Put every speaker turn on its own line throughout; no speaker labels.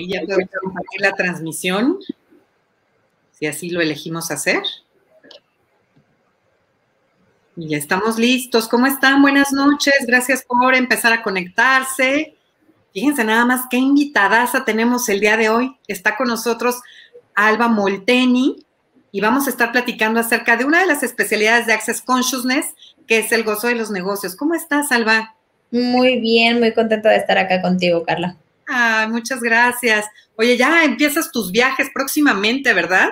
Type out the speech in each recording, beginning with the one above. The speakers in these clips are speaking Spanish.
Ahí ya podemos compartir la transmisión, si así lo elegimos hacer. Y ya estamos listos. ¿Cómo están? Buenas noches. Gracias por empezar a conectarse. Fíjense nada más qué invitadaza tenemos el día de hoy. Está con nosotros Alba Molteni y vamos a estar platicando acerca de una de las especialidades de Access Consciousness, que es el gozo de los negocios. ¿Cómo estás, Alba?
Muy bien, muy contenta de estar acá contigo, Carla.
Ah, muchas gracias. Oye, ya empiezas tus viajes próximamente, ¿verdad?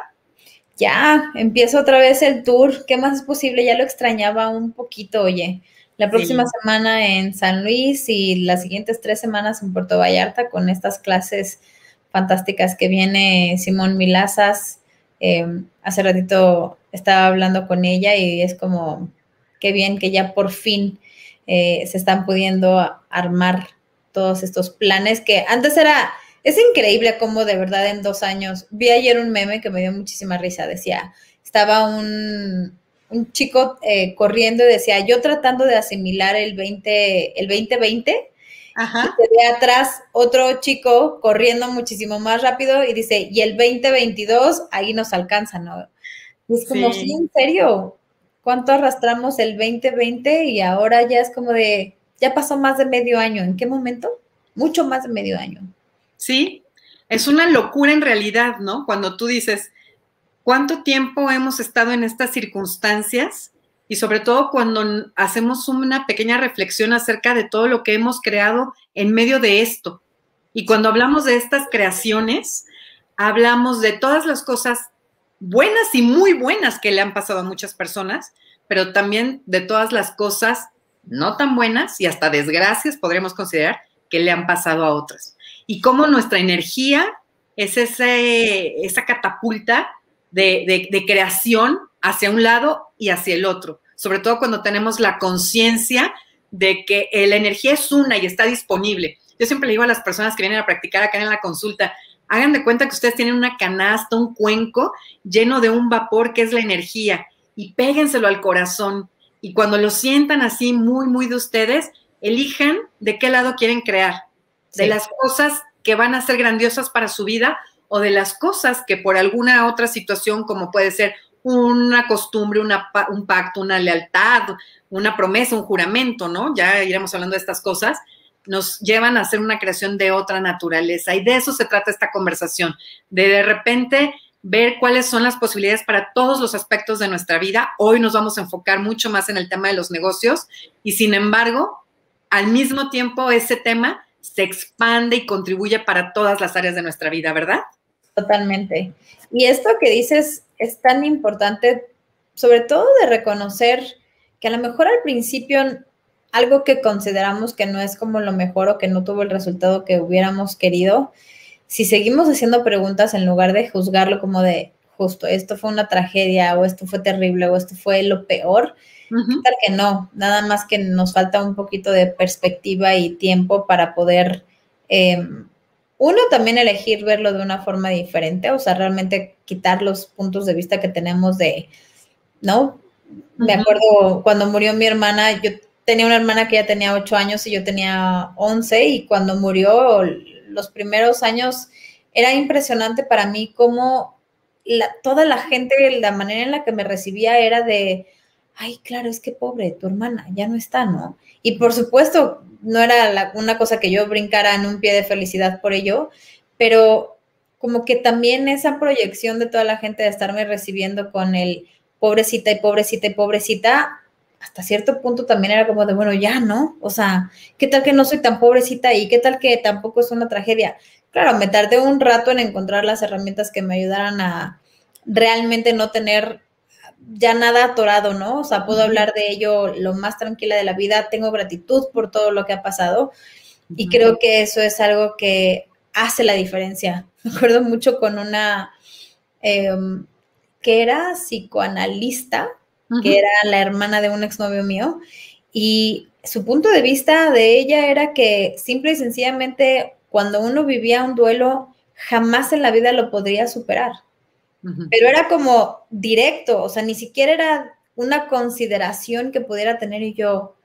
Ya, empiezo otra vez el tour. ¿Qué más es posible? Ya lo extrañaba un poquito, oye. La próxima semana en San Luis y las siguientes tres semanas en Puerto Vallarta con estas clases fantásticas que viene Simón Milazas. Em, hace ratito estaba hablando con ella y es como, qué bien que ya por fin eh, se están pudiendo armar todos estos planes que antes era, es increíble cómo de verdad en dos años, vi ayer un meme que me dio muchísima risa, decía, estaba un, un chico eh, corriendo y decía, yo tratando de asimilar el 20, el 2020, Ajá. Y se ve atrás otro chico corriendo muchísimo más rápido y dice, y el 2022 ahí nos alcanza, ¿no? Y es como, sí, en serio, ¿cuánto arrastramos el 2020 y ahora ya es como de, ya pasó más de medio año. ¿En qué momento? Mucho más de medio año.
Sí, es una locura en realidad, ¿no? Cuando tú dices, ¿cuánto tiempo hemos estado en estas circunstancias? Y sobre todo cuando hacemos una pequeña reflexión acerca de todo lo que hemos creado en medio de esto. Y cuando hablamos de estas creaciones, hablamos de todas las cosas buenas y muy buenas que le han pasado a muchas personas, pero también de todas las cosas no tan buenas y hasta desgracias podríamos considerar que le han pasado a otras. Y cómo nuestra energía es ese, esa catapulta de, de creación hacia un lado y hacia el otro, sobre todo cuando tenemos la conciencia de que la energía es una y está disponible. Yo siempre le digo a las personas que vienen a practicar acá en la consulta, hagan de cuenta que ustedes tienen una canasta, un cuenco lleno de un vapor que es la energía y péguenselo al corazón y cuando lo sientan así muy, muy de ustedes, elijan de qué lado quieren crear, de las cosas que van a ser grandiosas para su vida o de las cosas que por alguna otra situación, como puede ser una costumbre, una, un pacto, una lealtad, una promesa, un juramento, ¿no? Ya iremos hablando de estas cosas, nos llevan a hacer una creación de otra naturaleza. Y de eso se trata esta conversación, de de repente ver cuáles son las posibilidades para todos los aspectos de nuestra vida. Hoy nos vamos a enfocar mucho más en el tema de los negocios y sin embargo, al mismo tiempo ese tema se expande y contribuye para todas las áreas de nuestra vida, ¿verdad?
Totalmente. Y esto que dices es tan importante, sobre todo de reconocer que a lo mejor al principio algo que consideramos que no es como lo mejor o que no tuvo el resultado que hubiéramos querido, si seguimos haciendo preguntas en lugar de juzgarlo como de justo, esto fue una tragedia o esto fue terrible o esto fue lo peor, que no, nada más que nos falta un poquito de perspectiva y tiempo para poder, em, uno, también elegir verlo de una forma diferente, o sea, realmente quitar los puntos de vista que tenemos de, ¿no? Me acuerdo cuando murió mi hermana, yo tenía una hermana que ya tenía ocho años y yo tenía once y cuando murió los primeros años era impresionante para mí cómo toda la gente, la manera en la que me recibía era de, ay, claro, es que pobre, tu hermana ya no está, ¿no? Y por supuesto, no era una cosa que yo brincara en un pie de felicidad por ello, pero como que también esa proyección de toda la gente de estarme recibiendo con el pobrecita y pobrecita y pobrecita, hasta cierto punto también era como de, bueno, ya, ¿no? O sea, ¿qué tal que no soy tan pobrecita y qué tal que tampoco es una tragedia? Claro, me tardé un rato en encontrar las herramientas que me ayudaran a realmente no tener ya nada atorado, ¿no? O sea, puedo hablar de ello lo más tranquila de la vida, tengo gratitud por todo lo que ha pasado y creo que eso es algo que hace la diferencia. Me acuerdo mucho con una em, que era psicoanalista, que era la hermana de un exnovio mío, y su punto de vista de ella era que simple y sencillamente cuando uno vivía un duelo, jamás en la vida lo podría superar. Pero era como directo, o sea, ni siquiera era una consideración que pudiera tener y yo,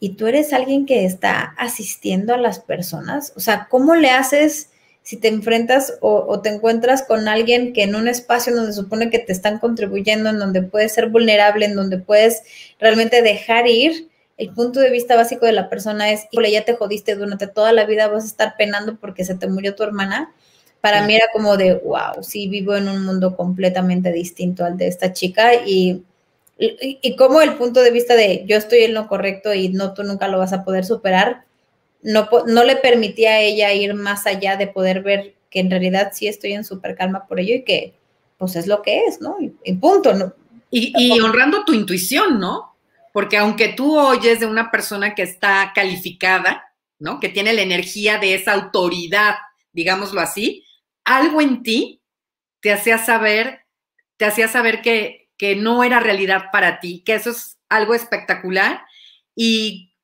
¿y tú eres alguien que está asistiendo a las personas? O sea, ¿cómo le haces si te enfrentas o, te encuentras con alguien que en un espacio donde supone que te están contribuyendo, en donde puedes ser vulnerable, en donde puedes realmente dejar ir, el punto de vista básico de la persona es, híjole, ya te jodiste durante toda la vida, vas a estar penando porque se te murió tu hermana. Para mí era como de, wow, sí, vivo en un mundo completamente distinto al de esta chica y, y, como el punto de vista de yo estoy en lo correcto y no, tú nunca lo vas a poder superar, no, no le permitía a ella ir más allá de poder ver que en realidad sí estoy en súper calma por ello y que pues es lo que es, ¿no? Y, punto, ¿no?
Y, y, honrando tu intuición, ¿no? Porque aunque tú oyes de una persona que está calificada, ¿no? Que tiene la energía de esa autoridad, digámoslo así, algo en ti te hacía saber, te hacía saber que, que no era realidad para ti, que eso es algo espectacular. Y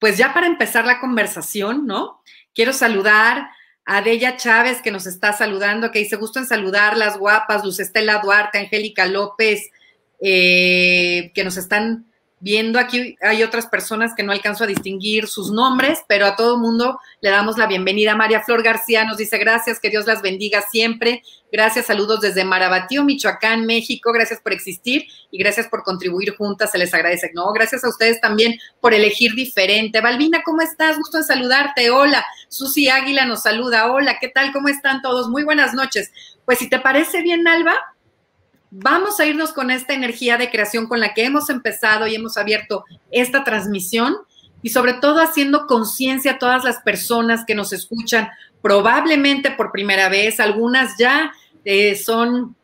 pues ya para empezar la conversación, ¿no? Quiero saludar a Della Chávez que nos está saludando, que dice, gusto en saludar las guapas, Luz Estela Duarte, Angélica López, eh, que nos están viendo aquí hay otras personas que no alcanzo a distinguir sus nombres, pero a todo mundo le damos la bienvenida. María Flor García nos dice gracias, que Dios las bendiga siempre. Gracias, saludos desde Marabatío, Michoacán, México. Gracias por existir y gracias por contribuir juntas, se les agradece. No, gracias a ustedes también por elegir diferente. Balbina, ¿cómo estás? Gusto en saludarte. Hola. Susi Águila nos saluda. Hola, ¿qué tal? ¿Cómo están todos? Muy buenas noches. Pues si te parece bien, Alba, Vamos a irnos con esta energía de creación con la que hemos empezado y hemos abierto esta transmisión y sobre todo haciendo conciencia a todas las personas que nos escuchan probablemente por primera vez, algunas ya eh, son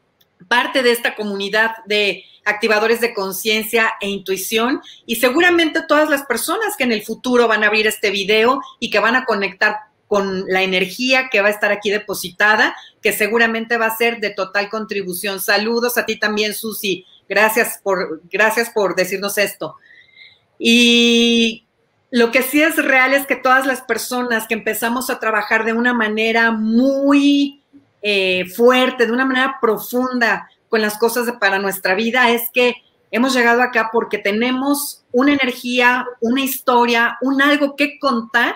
parte de esta comunidad de activadores de conciencia e intuición y seguramente todas las personas que en el futuro van a abrir este video y que van a conectar con la energía que va a estar aquí depositada, que seguramente va a ser de total contribución. Saludos a ti también, Susi. Gracias por, gracias por decirnos esto. Y lo que sí es real es que todas las personas que empezamos a trabajar de una manera muy eh, fuerte, de una manera profunda con las cosas para nuestra vida, es que hemos llegado acá porque tenemos una energía, una historia, un algo que contar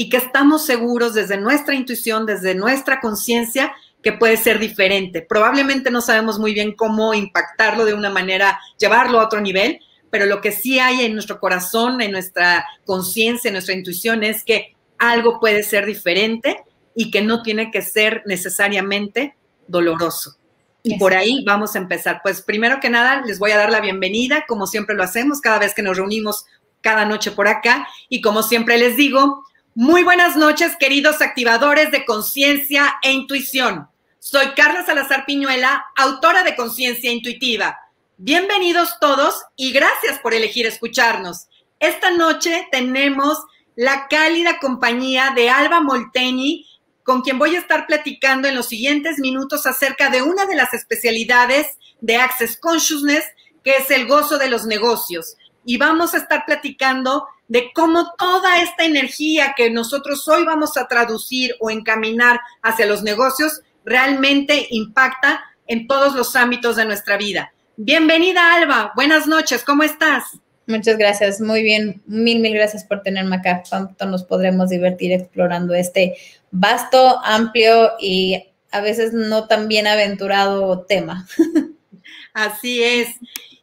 y que estamos seguros desde nuestra intuición, desde nuestra conciencia, que puede ser diferente. Probablemente no sabemos muy bien cómo impactarlo de una manera, llevarlo a otro nivel, pero lo que sí hay en nuestro corazón, en nuestra conciencia, en nuestra intuición es que algo puede ser diferente y que no tiene que ser necesariamente doloroso. Y por ahí vamos a empezar. Pues primero que nada, les voy a dar la bienvenida, como siempre lo hacemos, cada vez que nos reunimos cada noche por acá. Y como siempre les digo, muy buenas noches, queridos activadores de conciencia e intuición. Soy Carla Salazar Piñuela, autora de Conciencia Intuitiva. Bienvenidos todos y gracias por elegir escucharnos. Esta noche tenemos la cálida compañía de Alba Molteni, con quien voy a estar platicando en los siguientes minutos acerca de una de las especialidades de Access Consciousness, que es el gozo de los negocios. Y vamos a estar platicando de cómo toda esta energía que nosotros hoy vamos a traducir o encaminar hacia los negocios realmente impacta en todos los ámbitos de nuestra vida. Bienvenida, Alba. Buenas noches. ¿Cómo estás?
Muchas gracias. Muy bien. Mil, mil gracias por tenerme acá. Pronto nos podremos divertir explorando este vasto, amplio y a veces no tan bien aventurado tema.
Así es.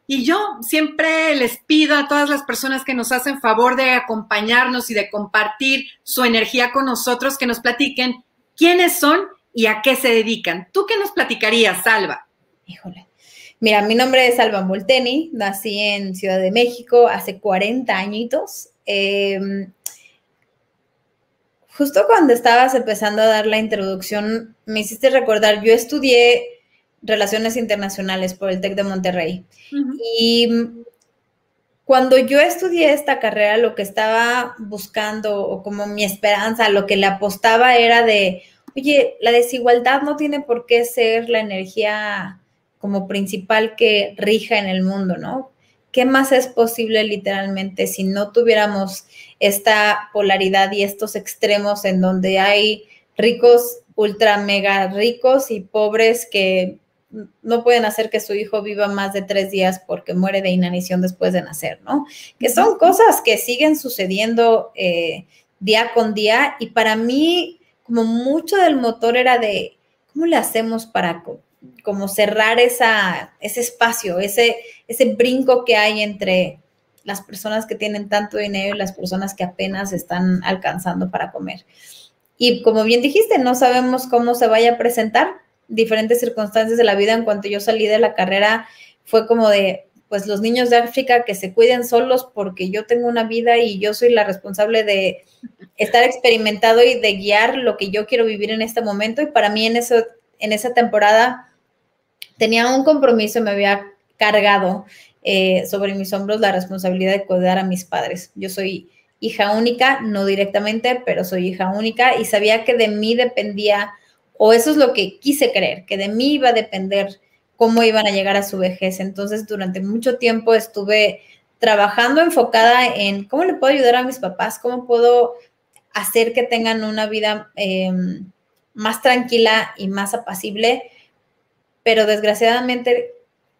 Y yo siempre les pido a todas las personas que nos hacen favor de acompañarnos y de compartir su energía con nosotros, que nos platiquen quiénes son y a qué se dedican. ¿Tú qué nos platicarías, Salva?
Híjole. Mira, mi nombre es Salva Molteni, nací en Ciudad de México hace 40 añitos. Em, justo cuando estabas empezando a dar la introducción, me hiciste recordar, yo estudié Relaciones Internacionales por el TEC de Monterrey. Y cuando yo estudié esta carrera, lo que estaba buscando o como mi esperanza, lo que le apostaba era de, oye, la desigualdad no tiene por qué ser la energía como principal que rija en el mundo, ¿no? ¿Qué más es posible literalmente si no tuviéramos esta polaridad y estos extremos en donde hay ricos, ultra mega ricos y pobres que no pueden hacer que su hijo viva más de tres días porque muere de inanición después de nacer, ¿no? Que son cosas que siguen sucediendo eh, día con día y para mí como mucho del motor era de, ¿cómo le hacemos para como cerrar esa, ese espacio, ese, ese brinco que hay entre las personas que tienen tanto dinero y las personas que apenas están alcanzando para comer? Y como bien dijiste, no sabemos cómo se vaya a presentar diferentes circunstancias de la vida. En cuanto yo salí de la carrera, fue como de, pues los niños de África que se cuiden solos porque yo tengo una vida y yo soy la responsable de estar experimentado y de guiar lo que yo quiero vivir en este momento. Y para mí en, eso, en esa temporada tenía un compromiso, me había cargado eh, sobre mis hombros la responsabilidad de cuidar a mis padres. Yo soy hija única, no directamente, pero soy hija única y sabía que de mí dependía, o eso es lo que quise creer, que de mí iba a depender cómo iban a llegar a su vejez. Entonces, durante mucho tiempo estuve trabajando enfocada en cómo le puedo ayudar a mis papás, cómo puedo hacer que tengan una vida em, más tranquila y más apacible. Pero desgraciadamente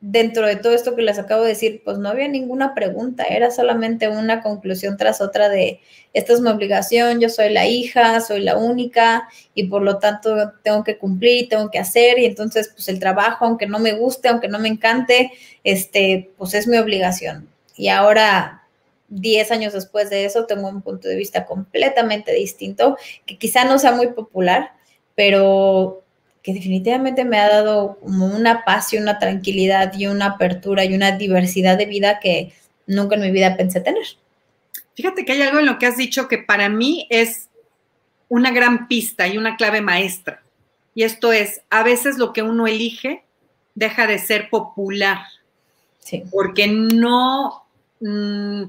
dentro de todo esto que les acabo de decir, pues no había ninguna pregunta, era solamente una conclusión tras otra de, esta es mi obligación, yo soy la hija, soy la única y por lo tanto tengo que cumplir, tengo que hacer y entonces pues el trabajo, aunque no me guste, aunque no me encante, este, pues es mi obligación. Y ahora, 10 años después de eso, tengo un punto de vista completamente distinto, que quizá no sea muy popular, pero que definitivamente me ha dado como una paz y una tranquilidad y una apertura y una diversidad de vida que nunca en mi vida pensé tener.
Fíjate que hay algo en lo que has dicho que para mí es una gran pista y una clave maestra. Y esto es, a veces lo que uno elige deja de ser popular. Sí. Porque no mm,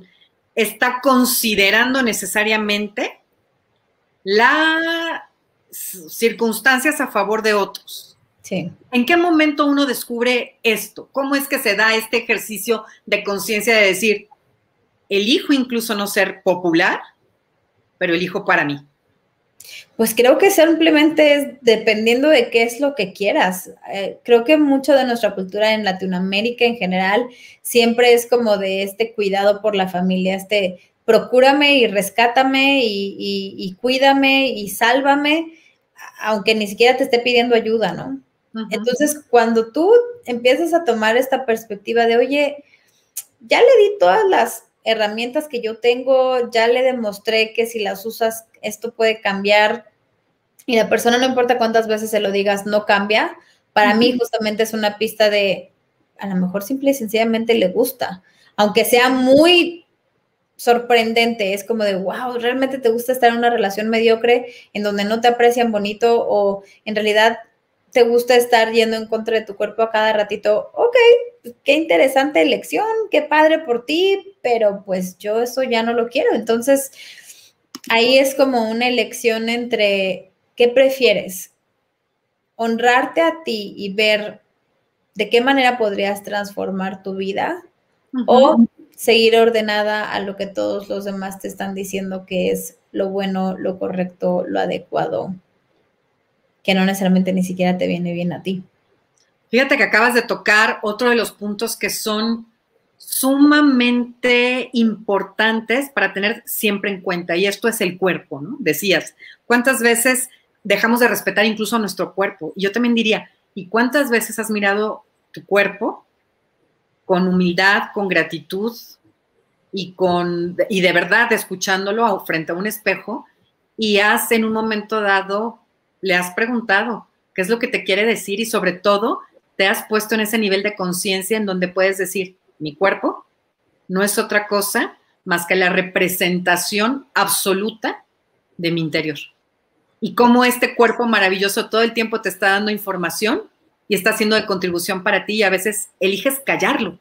está considerando necesariamente la circunstancias a favor de otros. Sí. ¿En qué momento uno descubre esto? ¿Cómo es que se da este ejercicio de conciencia de decir, elijo incluso no ser popular, pero elijo para mí?
Pues creo que simplemente es dependiendo de qué es lo que quieras. Eh, creo que mucho de nuestra cultura en Latinoamérica en general siempre es como de este cuidado por la familia, este procúrame y rescátame y cuídame y sálvame aunque ni siquiera te esté pidiendo ayuda, ¿no? Entonces, cuando tú empiezas a tomar esta perspectiva de, oye, ya le di todas las herramientas que yo tengo, ya le demostré que si las usas, esto puede cambiar, y la persona, no importa cuántas veces se lo digas, no cambia, para mí justamente es una pista de, a lo mejor simple y sencillamente le gusta, aunque sea muy sorprendente, es como de, wow, realmente te gusta estar en una relación mediocre en donde no te aprecian bonito o en realidad te gusta estar yendo en contra de tu cuerpo a cada ratito, ok, pues, qué interesante elección, qué padre por ti, pero pues yo eso ya no lo quiero. Entonces, ahí es como una elección entre qué prefieres, honrarte a ti y ver de qué manera podrías transformar tu vida o seguir ordenada a lo que todos los demás te están diciendo que es lo bueno, lo correcto, lo adecuado, que no necesariamente ni siquiera te viene bien a ti.
Fíjate que acabas de tocar otro de los puntos que son sumamente importantes para tener siempre en cuenta, y esto es el cuerpo, ¿no? Decías, ¿cuántas veces dejamos de respetar incluso nuestro cuerpo? Y yo también diría, ¿y cuántas veces has mirado tu cuerpo con humildad, con gratitud y, con, y de verdad escuchándolo frente a un espejo y has en un momento dado, le has preguntado qué es lo que te quiere decir y sobre todo te has puesto en ese nivel de conciencia en donde puedes decir, mi cuerpo no es otra cosa más que la representación absoluta de mi interior. Y cómo este cuerpo maravilloso todo el tiempo te está dando información y está haciendo de contribución para ti y a veces eliges callarlo.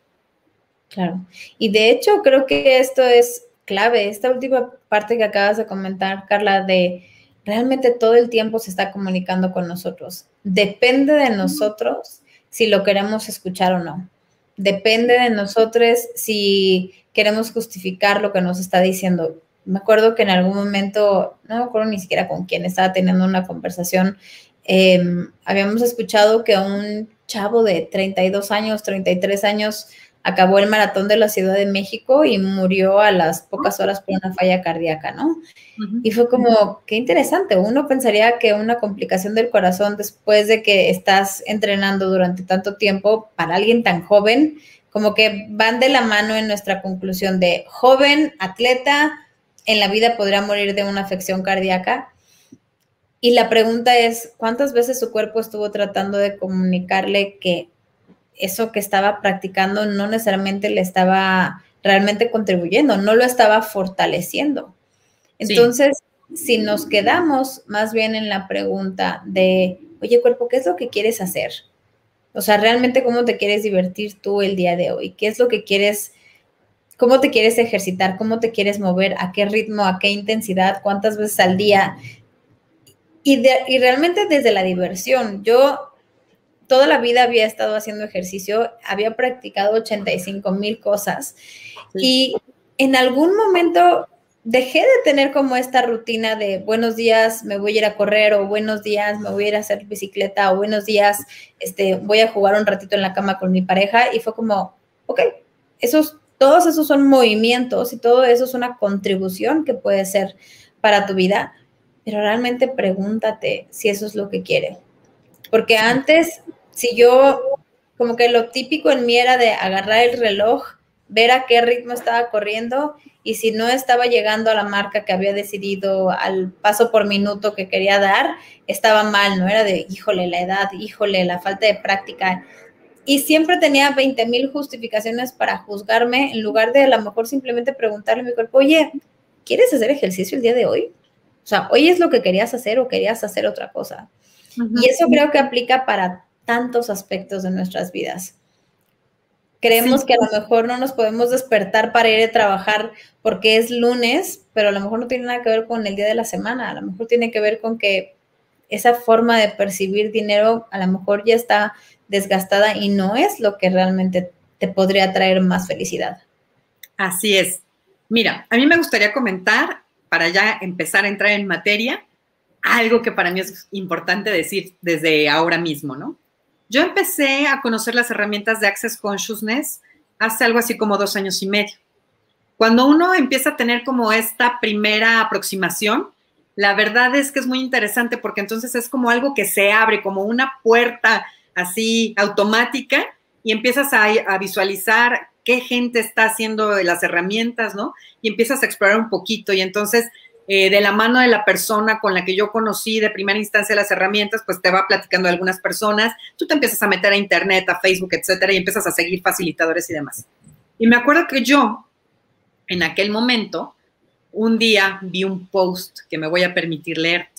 Claro. Y de hecho creo que esto es clave, esta última parte que acabas de comentar, Carla, de realmente todo el tiempo se está comunicando con nosotros. Depende de nosotros si lo queremos escuchar o no. Depende de nosotros si queremos justificar lo que nos está diciendo. Me acuerdo que en algún momento, no me acuerdo ni siquiera con quién estaba teniendo una conversación Em, habíamos escuchado que un chavo de 32 años, 33 años, acabó el maratón de la Ciudad de México y murió a las pocas horas por una falla cardíaca, ¿no? Y fue como, qué interesante, uno pensaría que una complicación del corazón después de que estás entrenando durante tanto tiempo para alguien tan joven, como que van de la mano en nuestra conclusión de joven, atleta, en la vida podría morir de una afección cardíaca. Y la pregunta es, ¿cuántas veces su cuerpo estuvo tratando de comunicarle que eso que estaba practicando no necesariamente le estaba realmente contribuyendo, no lo estaba fortaleciendo. Entonces, si nos quedamos más bien en la pregunta de, oye cuerpo, ¿qué es lo que quieres hacer? O sea, realmente cómo te quieres divertir tú el día de hoy, qué es lo que quieres, cómo te quieres ejercitar, cómo te quieres mover, a qué ritmo, a qué intensidad, cuántas veces al día. Y, y realmente desde la diversión. Yo toda la vida había estado haciendo ejercicio, había practicado 85 mil cosas y en algún momento dejé de tener como esta rutina de buenos días me voy a ir a correr o buenos días me voy a ir a hacer bicicleta o buenos días este, voy a jugar un ratito en la cama con mi pareja y fue como, ok, esos, todos esos son movimientos y todo eso es una contribución que puede ser para tu vida, pero realmente pregúntate si eso es lo que quiere. Porque antes si yo, como que lo típico en mí era de agarrar el reloj, ver a qué ritmo estaba corriendo y si no estaba llegando a la marca que había decidido al paso por minuto que quería dar, estaba mal, ¿no? Era de, híjole, la edad, híjole, la falta de práctica. Y siempre tenía 20 mil justificaciones para juzgarme en lugar de a lo mejor simplemente preguntarle a mi cuerpo, oye, ¿quieres hacer ejercicio el día de hoy? O sea, hoy es lo que querías hacer o querías hacer otra cosa. Y eso creo que aplica para tantos aspectos de nuestras vidas. Creemos que a lo mejor no nos podemos despertar para ir a trabajar porque es lunes, pero a lo mejor no tiene nada que ver con el día de la semana, a lo mejor tiene que ver con que esa forma de percibir dinero a lo mejor ya está desgastada y no es lo que realmente te podría traer más felicidad.
Así es. Mira, a mí me gustaría comentar, para ya empezar a entrar en materia, algo que para mí es importante decir desde ahora mismo, ¿no? Yo empecé a conocer las herramientas de Access Consciousness hace algo así como dos años y medio. Cuando uno empieza a tener como esta primera aproximación, la verdad es que es muy interesante porque entonces es como algo que se abre, como una puerta así automática y empiezas a, a visualizar qué gente está haciendo las herramientas, ¿no? Y empiezas a explorar un poquito y entonces eh, de la mano de la persona con la que yo conocí de primera instancia las herramientas, pues te va platicando de algunas personas, tú te empiezas a meter a internet, a Facebook, etcétera, y empiezas a seguir facilitadores y demás. Y me acuerdo que yo, en aquel momento, un día vi un post que me voy a permitir leer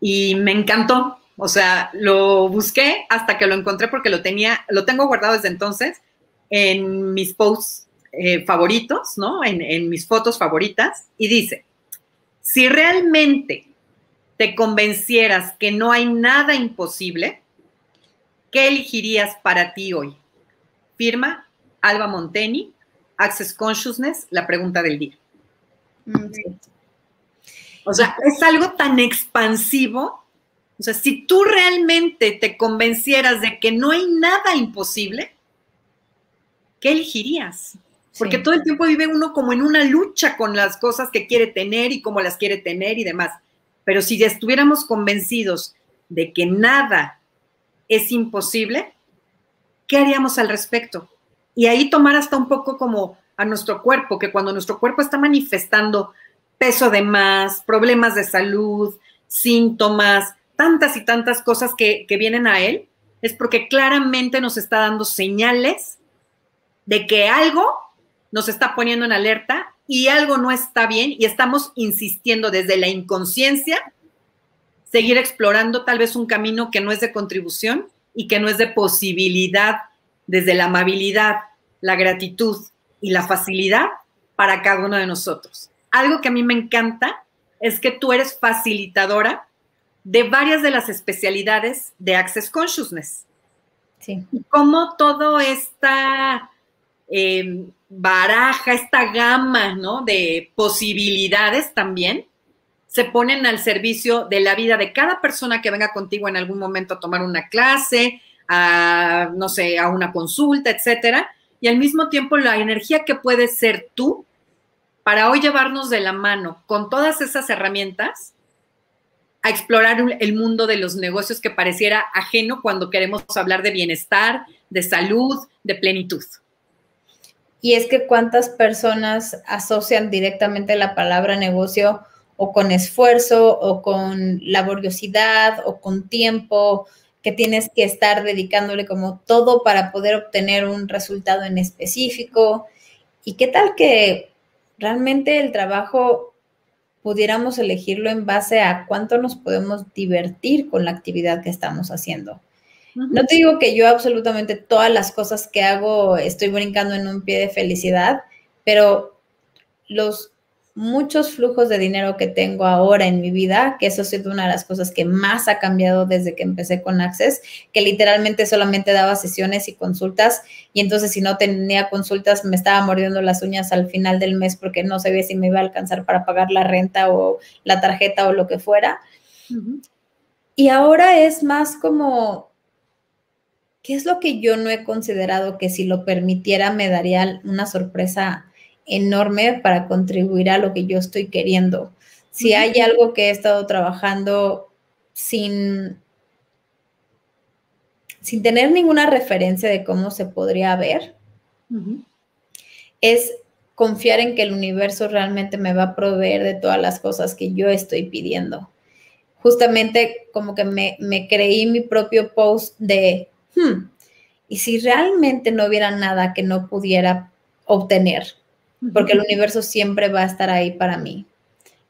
y me encantó. O sea, lo busqué hasta que lo encontré porque lo tenía, lo tengo guardado desde entonces en mis posts eh, favoritos, ¿no? en mis fotos favoritas y dice, si realmente te convencieras que no hay nada imposible, ¿qué elegirías para ti hoy? Firma Alba Monteni, Access Consciousness, la pregunta del día. Mm, o sea, es algo tan expansivo. O sea, si tú realmente te convencieras de que no hay nada imposible, ¿qué elegirías? Porque todo el tiempo vive uno como en una lucha con las cosas que quiere tener y cómo las quiere tener y demás. Pero si estuviéramos convencidos de que nada es imposible, ¿qué haríamos al respecto? Y ahí tomar hasta un poco como a nuestro cuerpo, que cuando nuestro cuerpo está manifestando peso de más, problemas de salud, síntomas, tantas y tantas cosas que, que vienen a él, es porque claramente nos está dando señales de que algo nos está poniendo en alerta y algo no está bien y estamos insistiendo desde la inconsciencia, seguir explorando tal vez un camino que no es de contribución y que no es de posibilidad, desde la amabilidad, la gratitud y la facilidad para cada uno de nosotros. Algo que a mí me encanta es que tú eres facilitadora de varias de las especialidades de Access Consciousness. Sí. Y cómo todo esta eh, baraja, esta gama ¿no? de posibilidades también, se ponen al servicio de la vida de cada persona que venga contigo en algún momento a tomar una clase, a, no sé, a una consulta, etcétera. y al mismo tiempo la energía que puedes ser tú para hoy llevarnos de la mano con todas esas herramientas a explorar el mundo de los negocios que pareciera ajeno cuando queremos hablar de bienestar, de salud, de plenitud.
Y es que cuántas personas asocian directamente la palabra negocio o con esfuerzo o con laboriosidad o con tiempo que tienes que estar dedicándole como todo para poder obtener un resultado en específico. ¿Y qué tal que realmente el trabajo pudiéramos elegirlo en base a cuánto nos podemos divertir con la actividad que estamos haciendo. No te digo que yo absolutamente todas las cosas que hago estoy brincando en un pie de felicidad, pero los muchos flujos de dinero que tengo ahora en mi vida, que eso ha sido una de las cosas que más ha cambiado desde que empecé con Access, que literalmente solamente daba sesiones y consultas y entonces si no tenía consultas me estaba mordiendo las uñas al final del mes porque no sabía si me iba a alcanzar para pagar la renta o la tarjeta o lo que fuera. Y ahora es más como, ¿qué es lo que yo no he considerado que si lo permitiera me daría una sorpresa enorme para contribuir a lo que yo estoy queriendo. Si hay algo que he estado trabajando sin, sin tener ninguna referencia de cómo se podría ver, es confiar en que el universo realmente me va a proveer de todas las cosas que yo estoy pidiendo. Justamente como que me, me creí mi propio post de, hmm, y si realmente no hubiera nada que no pudiera obtener, porque el universo siempre va a estar ahí para mí.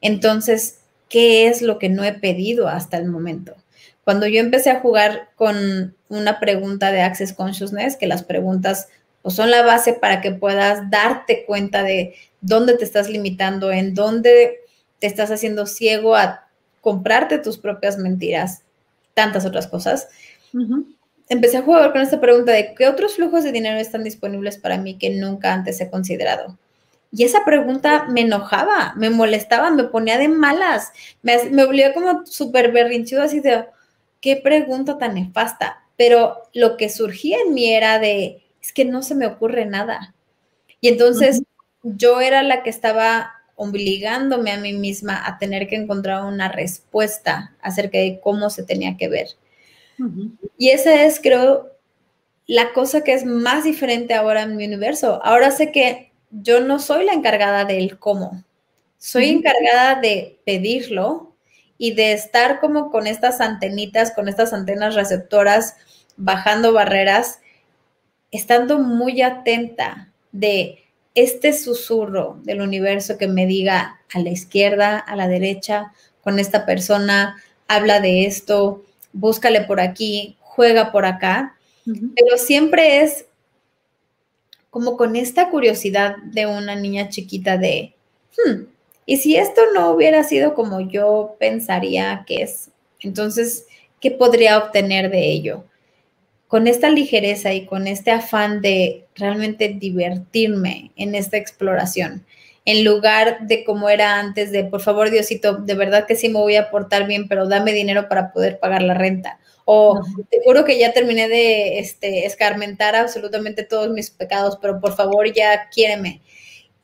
Entonces, ¿qué es lo que no he pedido hasta el momento? Cuando yo empecé a jugar con una pregunta de Access Consciousness, que las preguntas pues, son la base para que puedas darte cuenta de dónde te estás limitando, en dónde te estás haciendo ciego a comprarte tus propias mentiras, tantas otras cosas. Empecé a jugar con esta pregunta de qué otros flujos de dinero están disponibles para mí que nunca antes he considerado. Y esa pregunta me enojaba, me molestaba, me ponía de malas, me, me volvía como súper berrinchudo así de, qué pregunta tan nefasta. Pero lo que surgía en mí era de, es que no se me ocurre nada. Y entonces yo era la que estaba obligándome a mí misma a tener que encontrar una respuesta acerca de cómo se tenía que ver. Y esa es, creo, la cosa que es más diferente ahora en mi universo. Ahora sé que yo no soy la encargada del cómo, soy encargada de pedirlo y de estar como con estas antenitas, con estas antenas receptoras, bajando barreras, estando muy atenta de este susurro del universo que me diga a la izquierda, a la derecha, con esta persona, habla de esto, búscale por aquí, juega por acá, pero siempre es como con esta curiosidad de una niña chiquita de, hmm, ¿y si esto no hubiera sido como yo pensaría que es? Entonces, ¿qué podría obtener de ello? Con esta ligereza y con este afán de realmente divertirme en esta exploración, en lugar de como era antes de, por favor, Diosito, de verdad que sí me voy a portar bien, pero dame dinero para poder pagar la renta o seguro que ya terminé de este, escarmentar absolutamente todos mis pecados, pero por favor ya quiéreme.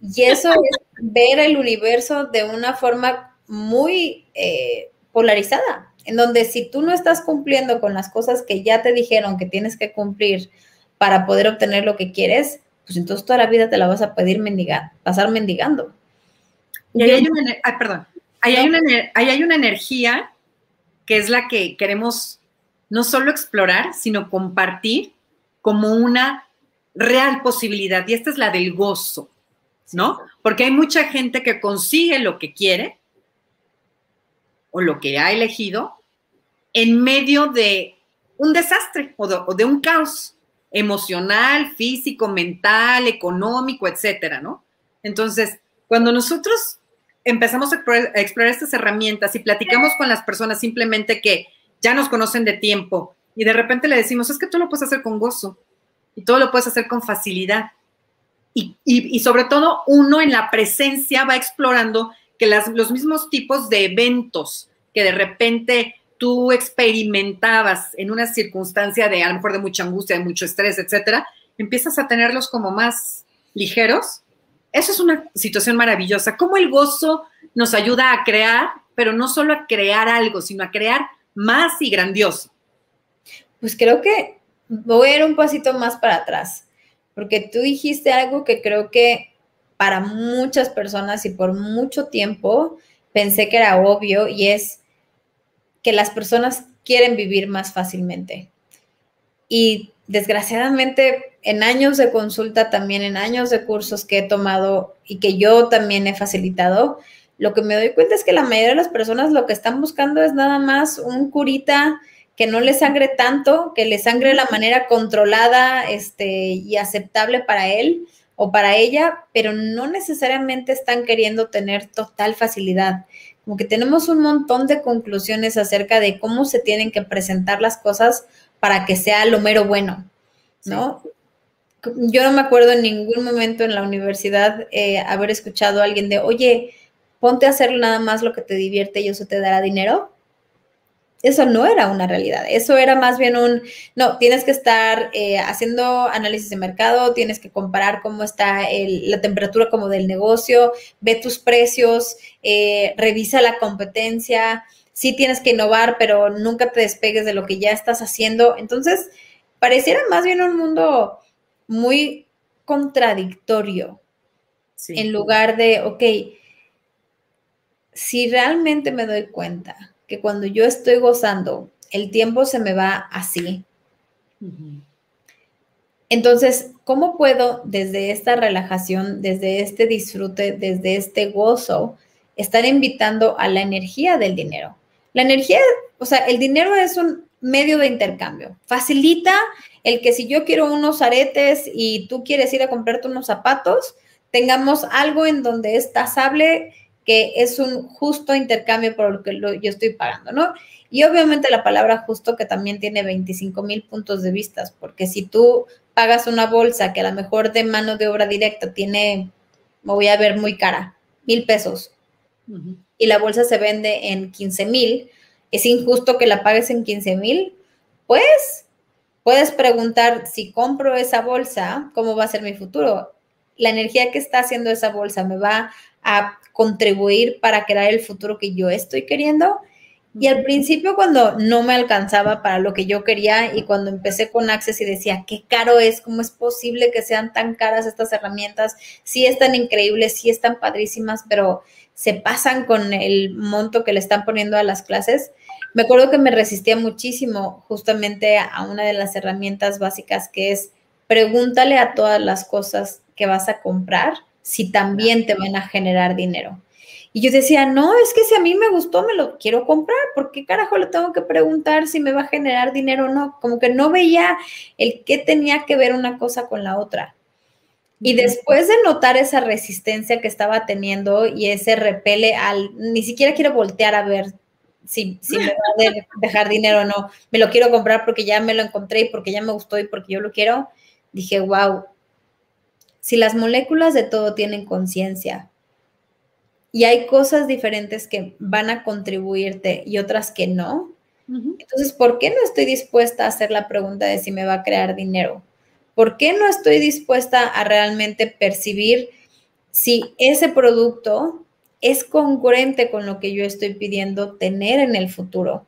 Y eso es ver el universo de una forma muy eh, polarizada, en donde si tú no estás cumpliendo con las cosas que ya te dijeron que tienes que cumplir para poder obtener lo que quieres, pues entonces toda la vida te la vas a pedir mendigar, pasar mendigando.
Y ahí hay una, perdón, ahí hay, una, ahí hay una energía que es la que queremos no solo explorar, sino compartir como una real posibilidad. Y esta es la del gozo, ¿no? Porque hay mucha gente que consigue lo que quiere o lo que ha elegido en medio de un desastre o de, un caos emocional, físico, mental, económico, etcétera, ¿no? Entonces, cuando nosotros empezamos a explorar estas herramientas y platicamos con las personas simplemente que ya nos conocen de tiempo y de repente le decimos, es que tú lo puedes hacer con gozo y todo lo puedes hacer con facilidad. Y, sobre todo uno en la presencia va explorando que los mismos tipos de eventos que de repente tú experimentabas en una circunstancia de a lo mejor de mucha angustia, de mucho estrés, etcétera, empiezas a tenerlos como más ligeros. Eso es una situación maravillosa. Cómo el gozo nos ayuda a crear, pero no solo a crear algo, sino a crear más y grandioso.
Pues creo que voy a ir un pasito más para atrás, porque tú dijiste algo que creo que para muchas personas y por mucho tiempo pensé que era obvio y es que las personas quieren vivir más fácilmente. Y desgraciadamente en años de consulta, también en años de cursos que he tomado y que yo también he facilitado, lo que me doy cuenta es que la mayoría de las personas lo que están buscando es nada más un curita que no le sangre tanto, que le sangre de la manera controlada este, y aceptable para él o para ella, pero no necesariamente están queriendo tener total facilidad. Como que tenemos un montón de conclusiones acerca de cómo se tienen que presentar las cosas para que sea lo mero bueno, ¿no? Yo no me acuerdo en ningún momento en la universidad eh, haber escuchado a alguien de, oye, ponte a hacer nada más lo que te divierte y eso te dará dinero eso no era una realidad, eso era más bien un, no, tienes que estar eh, haciendo análisis de mercado, tienes que comparar cómo está la temperatura como del negocio, ve tus precios, eh, revisa la competencia, sí tienes que innovar, pero nunca te despegues de lo que ya estás haciendo. Entonces, pareciera más bien un mundo muy contradictorio, en lugar de, ok, si realmente me doy cuenta que cuando yo estoy gozando, el tiempo se me va así. Entonces, ¿cómo puedo desde esta relajación, desde este disfrute, desde este gozo, estar invitando a la energía del dinero? La energía, o sea, el dinero es un medio de intercambio. Facilita el que si yo quiero unos aretes y tú quieres ir a comprarte unos zapatos, tengamos algo en donde es tasable que es un justo intercambio por lo que yo estoy pagando, ¿no? Y obviamente la palabra justo que también tiene 25 mil puntos de vista, porque si tú pagas una bolsa que a lo mejor de mano de obra directa tiene, me voy a ver muy cara, mil pesos, y la bolsa se vende en 15 mil, es injusto que la pagues en 15 mil, pues puedes preguntar si compro esa bolsa, ¿cómo va a ser mi futuro? La energía que está haciendo esa bolsa me va a contribuir para crear el futuro que yo estoy queriendo. Y al principio cuando no me alcanzaba para lo que yo quería y cuando empecé con Access y decía, qué caro es, cómo es posible que sean tan caras estas herramientas, sí están increíbles, sí están padrísimas, pero se pasan con el monto que le están poniendo a las clases. Me acuerdo que me resistía muchísimo justamente a una de las herramientas básicas que es pregúntale a todas las cosas que vas a comprar si también te van a generar dinero. Y yo decía, no, es que si a mí me gustó, me lo quiero comprar. ¿Por qué carajo le tengo que preguntar si me va a generar dinero o no? Como que no veía el qué tenía que ver una cosa con la otra. Y después de notar esa resistencia que estaba teniendo y ese repele al, ni siquiera quiero voltear a ver si, si me va a dejar dinero o no, me lo quiero comprar porque ya me lo encontré y porque ya me gustó y porque yo lo quiero, dije, wow, si las moléculas de todo tienen conciencia y hay cosas diferentes que van a contribuirte y otras que no, entonces, ¿por qué no estoy dispuesta a hacer la pregunta de si me va a crear dinero? ¿Por qué no estoy dispuesta a realmente percibir si ese producto es congruente con lo que yo estoy pidiendo tener en el futuro?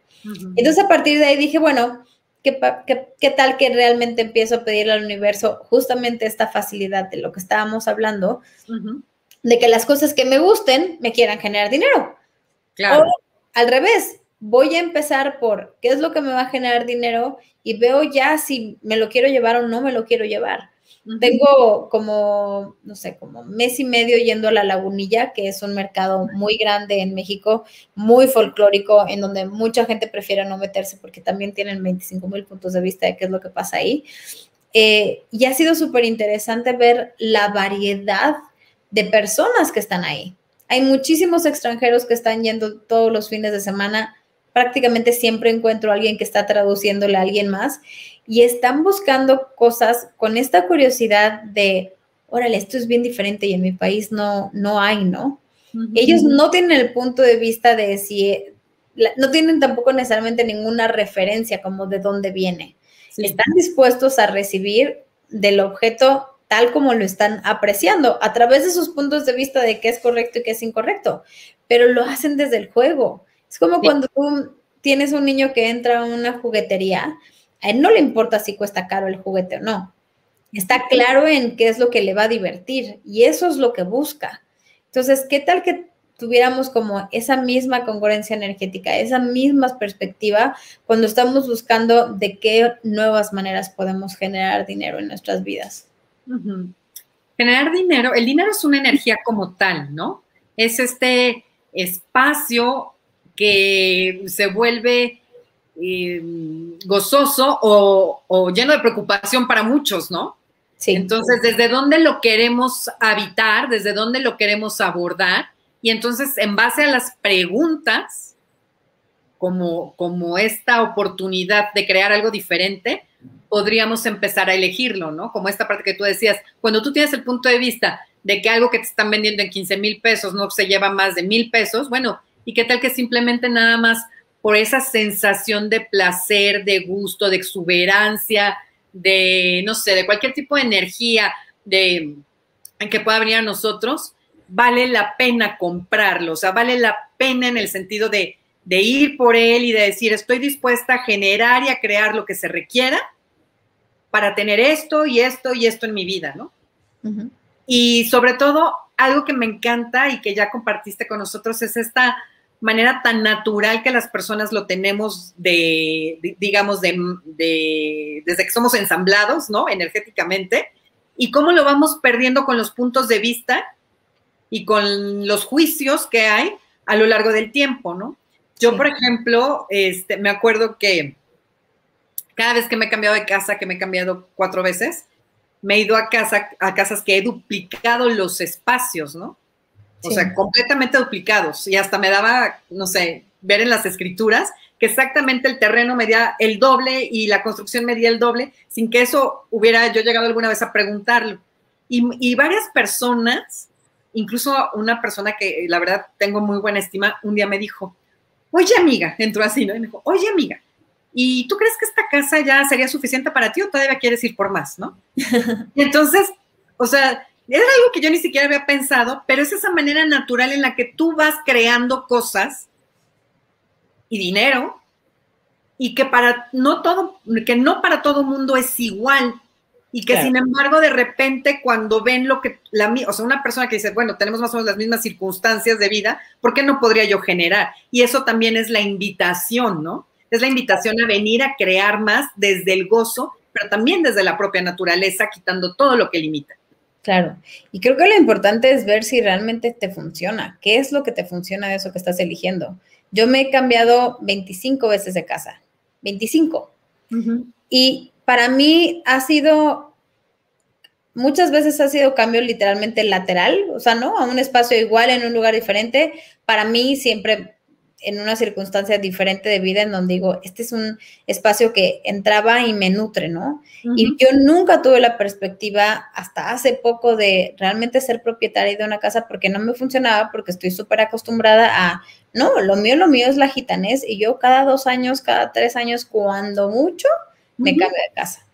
Entonces, a partir de ahí dije, bueno, ¿Qué, tal que realmente empiezo a pedirle al universo justamente esta facilidad de lo que estábamos hablando, de que las cosas que me gusten me quieran generar dinero? Claro. O al revés, voy a empezar por qué es lo que me va a generar dinero y veo ya si me lo quiero llevar o no me lo quiero llevar. Tengo como, no sé, como mes y medio yendo a la Lagunilla, que es un mercado muy grande en México, muy folclórico, en donde mucha gente prefiere no meterse porque también tienen 25 mil puntos de vista de qué es lo que pasa ahí. Eh, y ha sido súper interesante ver la variedad de personas que están ahí. Hay muchísimos extranjeros que están yendo todos los fines de semana. Prácticamente siempre encuentro a alguien que está traduciéndole a alguien más y están buscando cosas con esta curiosidad de, órale, esto es bien diferente y en mi país no, no hay, ¿no? Ellos no tienen el punto de vista de si, no tienen tampoco necesariamente ninguna referencia como de dónde viene. Están dispuestos a recibir del objeto tal como lo están apreciando, a través de sus puntos de vista de qué es correcto y qué es incorrecto, pero lo hacen desde el juego. Es como cuando tú tienes un niño que entra a una juguetería, a él no le importa si cuesta caro el juguete o no. Está claro en qué es lo que le va a divertir y eso es lo que busca. Entonces, ¿qué tal que tuviéramos como esa misma congruencia energética, esa misma perspectiva cuando estamos buscando de qué nuevas maneras podemos generar dinero en nuestras vidas?
Generar dinero, el dinero es una energía como tal, ¿no? Es este espacio que se vuelve eh, gozoso o, lleno de preocupación para muchos, ¿no? Sí. Entonces, ¿desde dónde lo queremos habitar? ¿Desde dónde lo queremos abordar? Y entonces, en base a las preguntas, como, como esta oportunidad de crear algo diferente, podríamos empezar a elegirlo, ¿no? Como esta parte que tú decías, cuando tú tienes el punto de vista de que algo que te están vendiendo en 15 mil pesos no se lleva más de mil pesos, bueno, ¿y qué tal que simplemente nada más por esa sensación de placer, de gusto, de exuberancia, de, no sé, de cualquier tipo de energía de, en que pueda venir a nosotros, vale la pena comprarlo, o sea, vale la pena en el sentido de, de ir por él y de decir, estoy dispuesta a generar y a crear lo que se requiera para tener esto y esto y esto en mi vida, ¿no? Y sobre todo, algo que me encanta y que ya compartiste con nosotros es esta manera tan natural que las personas lo tenemos de, digamos, de, desde que somos ensamblados, ¿no? Energéticamente, y cómo lo vamos perdiendo con los puntos de vista y con los juicios que hay a lo largo del tiempo, ¿no? Yo, por ejemplo, este, me acuerdo que cada vez que me he cambiado de casa, que me he cambiado cuatro veces, me he ido a, casa, a casas que he duplicado los espacios, ¿no? O sea, completamente duplicados. Y hasta me daba, no sé, ver en las escrituras que exactamente el terreno medía el doble y la construcción medía el doble, sin que eso hubiera yo llegado alguna vez a preguntarlo. Y, varias personas, incluso una persona que la verdad tengo muy buena estima, un día me dijo, oye amiga, entró así, ¿no? Y me dijo, oye amiga, ¿y tú crees que esta casa ya sería suficiente para ti o todavía quieres ir por más, ¿no? y entonces, o sea, era algo que yo ni siquiera había pensado, pero es esa manera natural en la que tú vas creando cosas y dinero y que para no todo, que no para todo mundo es igual y que sin embargo de repente cuando ven lo que la o sea, una persona que dice, bueno, tenemos más o menos las mismas circunstancias de vida, ¿por qué no podría yo generar? Y eso también es la invitación, ¿no? Es la invitación a venir a crear más desde el gozo, pero también desde la propia naturaleza, quitando todo lo que limita.
Claro, y creo que lo importante es ver si realmente te funciona, qué es lo que te funciona de eso que estás eligiendo. Yo me he cambiado 25 veces de casa, 25. Y para mí ha sido, muchas veces ha sido cambio literalmente lateral, o sea, ¿no? A un espacio igual en un lugar diferente. Para mí siempre en una circunstancia diferente de vida en donde digo, este es un espacio que entraba y me nutre, ¿no? Y yo nunca tuve la perspectiva hasta hace poco de realmente ser propietaria de una casa porque no me funcionaba, porque estoy súper acostumbrada a, no, lo mío, lo mío es la gitanés y yo cada dos años, cada tres años, cuando mucho, me cambio de casa.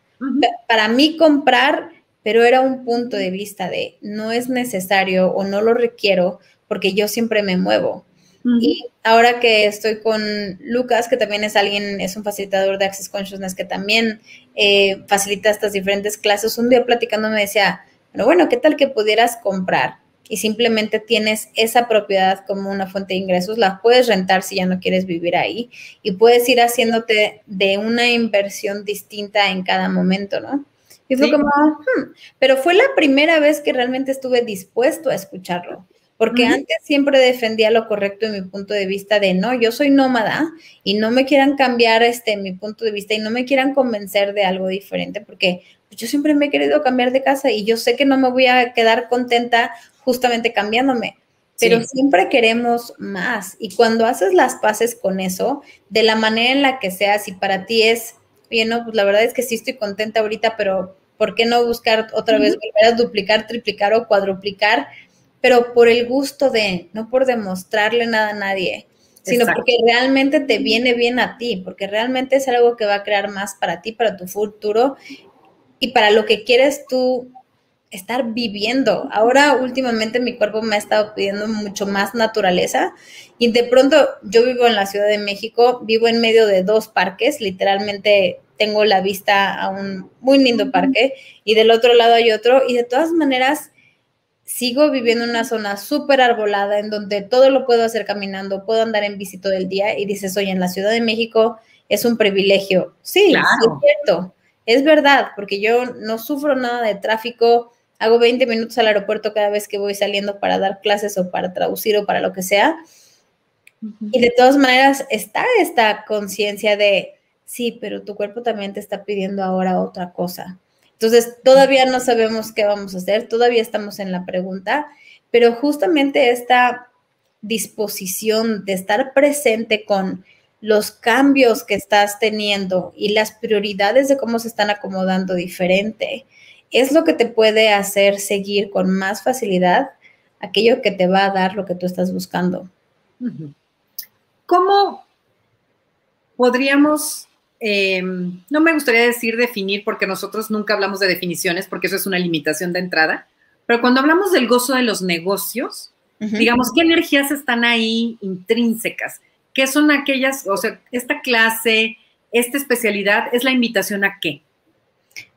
Para mí comprar, pero era un punto de vista de no es necesario o no lo requiero porque yo siempre me muevo y ahora que estoy con Lucas, que también es alguien, es un facilitador de Access Consciousness, que también eh, facilita estas diferentes clases, un día platicando me decía, pero bueno, ¿qué tal que pudieras comprar? Y simplemente tienes esa propiedad como una fuente de ingresos, la puedes rentar si ya no quieres vivir ahí y puedes ir haciéndote de una inversión distinta en cada momento, ¿no? Y fue como, hmm", pero fue la primera vez que realmente estuve dispuesto a escucharlo porque antes siempre defendía lo correcto en mi punto de vista de no, yo soy nómada y no me quieran cambiar este mi punto de vista y no me quieran convencer de algo diferente, porque pues, yo siempre me he querido cambiar de casa y yo sé que no me voy a quedar contenta justamente cambiándome. Pero siempre queremos más. Y cuando haces las paces con eso, de la manera en la que sea, si para ti es, oye, no, pues la verdad es que sí estoy contenta ahorita, pero ¿por qué no buscar otra vez, volver a duplicar, triplicar o cuadruplicar? Pero por el gusto de, no por demostrarle nada a nadie, sino porque realmente te viene bien a ti, porque realmente es algo que va a crear más para ti, para tu futuro. y para lo que quieres tú estar viviendo. Ahora últimamente mi cuerpo me ha estado pidiendo mucho más naturaleza y de pronto yo vivo en la Ciudad de México, vivo en medio de dos parques, literalmente tengo la vista a un muy lindo parque y del otro lado hay otro y de todas maneras sigo viviendo en una zona súper arbolada en donde todo lo puedo hacer caminando, puedo andar en bici todo el día y dices, oye, en la Ciudad de México es un privilegio. Sí, es cierto, es verdad, porque yo no sufro nada de tráfico, hago 20 minutos al aeropuerto cada vez que voy saliendo para dar clases o para traducir o para lo que sea. Y de todas maneras está esta conciencia de, sí, pero tu cuerpo también te está pidiendo ahora otra cosa. Entonces, todavía no sabemos qué vamos a hacer, todavía estamos en la pregunta, pero justamente esta disposición de estar presente con los cambios que estás teniendo y las prioridades de cómo se están acomodando diferente, es lo que te puede hacer seguir con más facilidad aquello que te va a dar lo que tú estás buscando.
¿Cómo podríamos, em, no me gustaría decir definir porque nosotros nunca hablamos de definiciones porque eso es una limitación de entrada, pero cuando hablamos del gozo de los negocios, digamos, ¿qué energías están ahí intrínsecas? ¿Qué son aquellas, o sea, esta clase, esta especialidad, es la invitación a qué?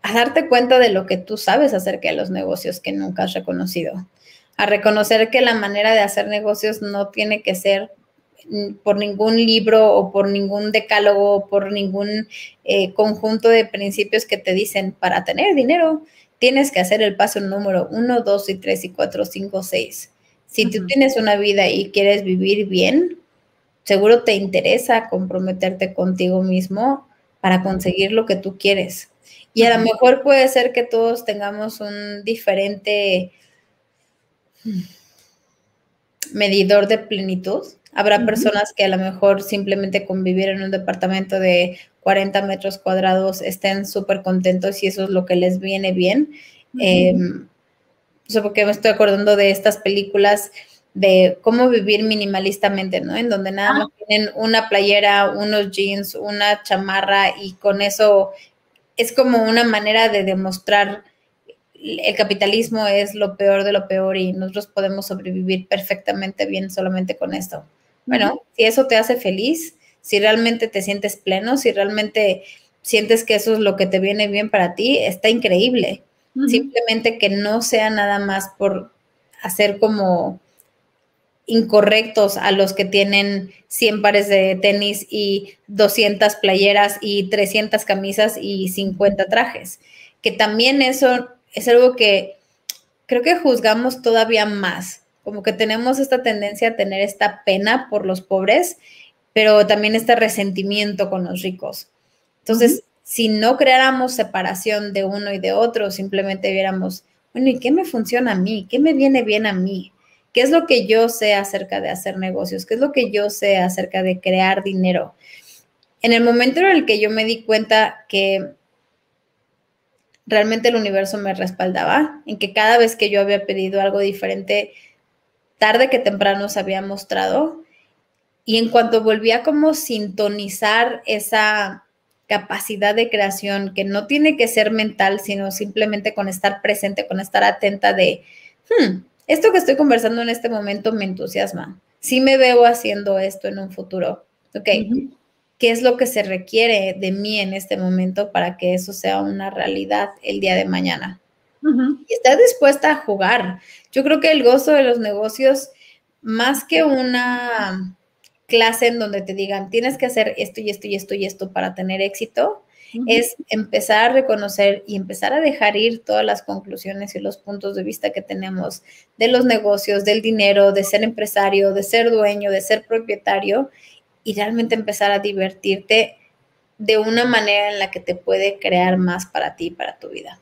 A darte cuenta de lo que tú sabes acerca de los negocios que nunca has reconocido. A reconocer que la manera de hacer negocios no tiene que ser por ningún libro o por ningún decálogo o por ningún eh, conjunto de principios que te dicen para tener dinero, tienes que hacer el paso número uno, dos y tres y cuatro, cinco, seis. Si tú tienes una vida y quieres vivir bien, seguro te interesa comprometerte contigo mismo para conseguir lo que tú quieres. Y a lo mejor puede ser que todos tengamos un diferente medidor de plenitud. Habrá personas que a lo mejor simplemente convivir en un departamento de 40 metros cuadrados estén súper contentos y eso es lo que les viene bien. Eh, porque me estoy acordando de estas películas de cómo vivir minimalistamente, ¿no? En donde nada más tienen una playera, unos jeans, una chamarra y con eso es como una manera de demostrar el capitalismo es lo peor de lo peor y nosotros podemos sobrevivir perfectamente bien solamente con esto. Bueno, si eso te hace feliz, si realmente te sientes pleno, si realmente sientes que eso es lo que te viene bien para ti, está increíble. Simplemente que no sea nada más por hacer como incorrectos a los que tienen 100 pares de tenis y 200 playeras y 300 camisas y 50 trajes. Que también eso es algo que creo que juzgamos todavía más como que tenemos esta tendencia a tener esta pena por los pobres, pero también este resentimiento con los ricos. Entonces, si no creáramos separación de uno y de otro, simplemente viéramos, bueno, ¿y qué me funciona a mí? ¿Qué me viene bien a mí? ¿Qué es lo que yo sé acerca de hacer negocios? ¿Qué es lo que yo sé acerca de crear dinero? En el momento en el que yo me di cuenta que realmente el universo me respaldaba, en que cada vez que yo había pedido algo diferente, tarde que temprano se había mostrado. Y en cuanto volví a como sintonizar esa capacidad de creación que no tiene que ser mental, sino simplemente con estar presente, con estar atenta de, hmm, esto que estoy conversando en este momento me entusiasma. Sí me veo haciendo esto en un futuro. Ok, ¿qué es lo que se requiere de mí en este momento para que eso sea una realidad el día de mañana? Y está dispuesta a jugar. Yo creo que el gozo de los negocios, más que una clase en donde te digan, tienes que hacer esto y esto y esto y esto para tener éxito, es empezar a reconocer y empezar a dejar ir todas las conclusiones y los puntos de vista que tenemos de los negocios, del dinero, de ser empresario, de ser dueño, de ser propietario y realmente empezar a divertirte de una manera en la que te puede crear más para ti y para tu vida.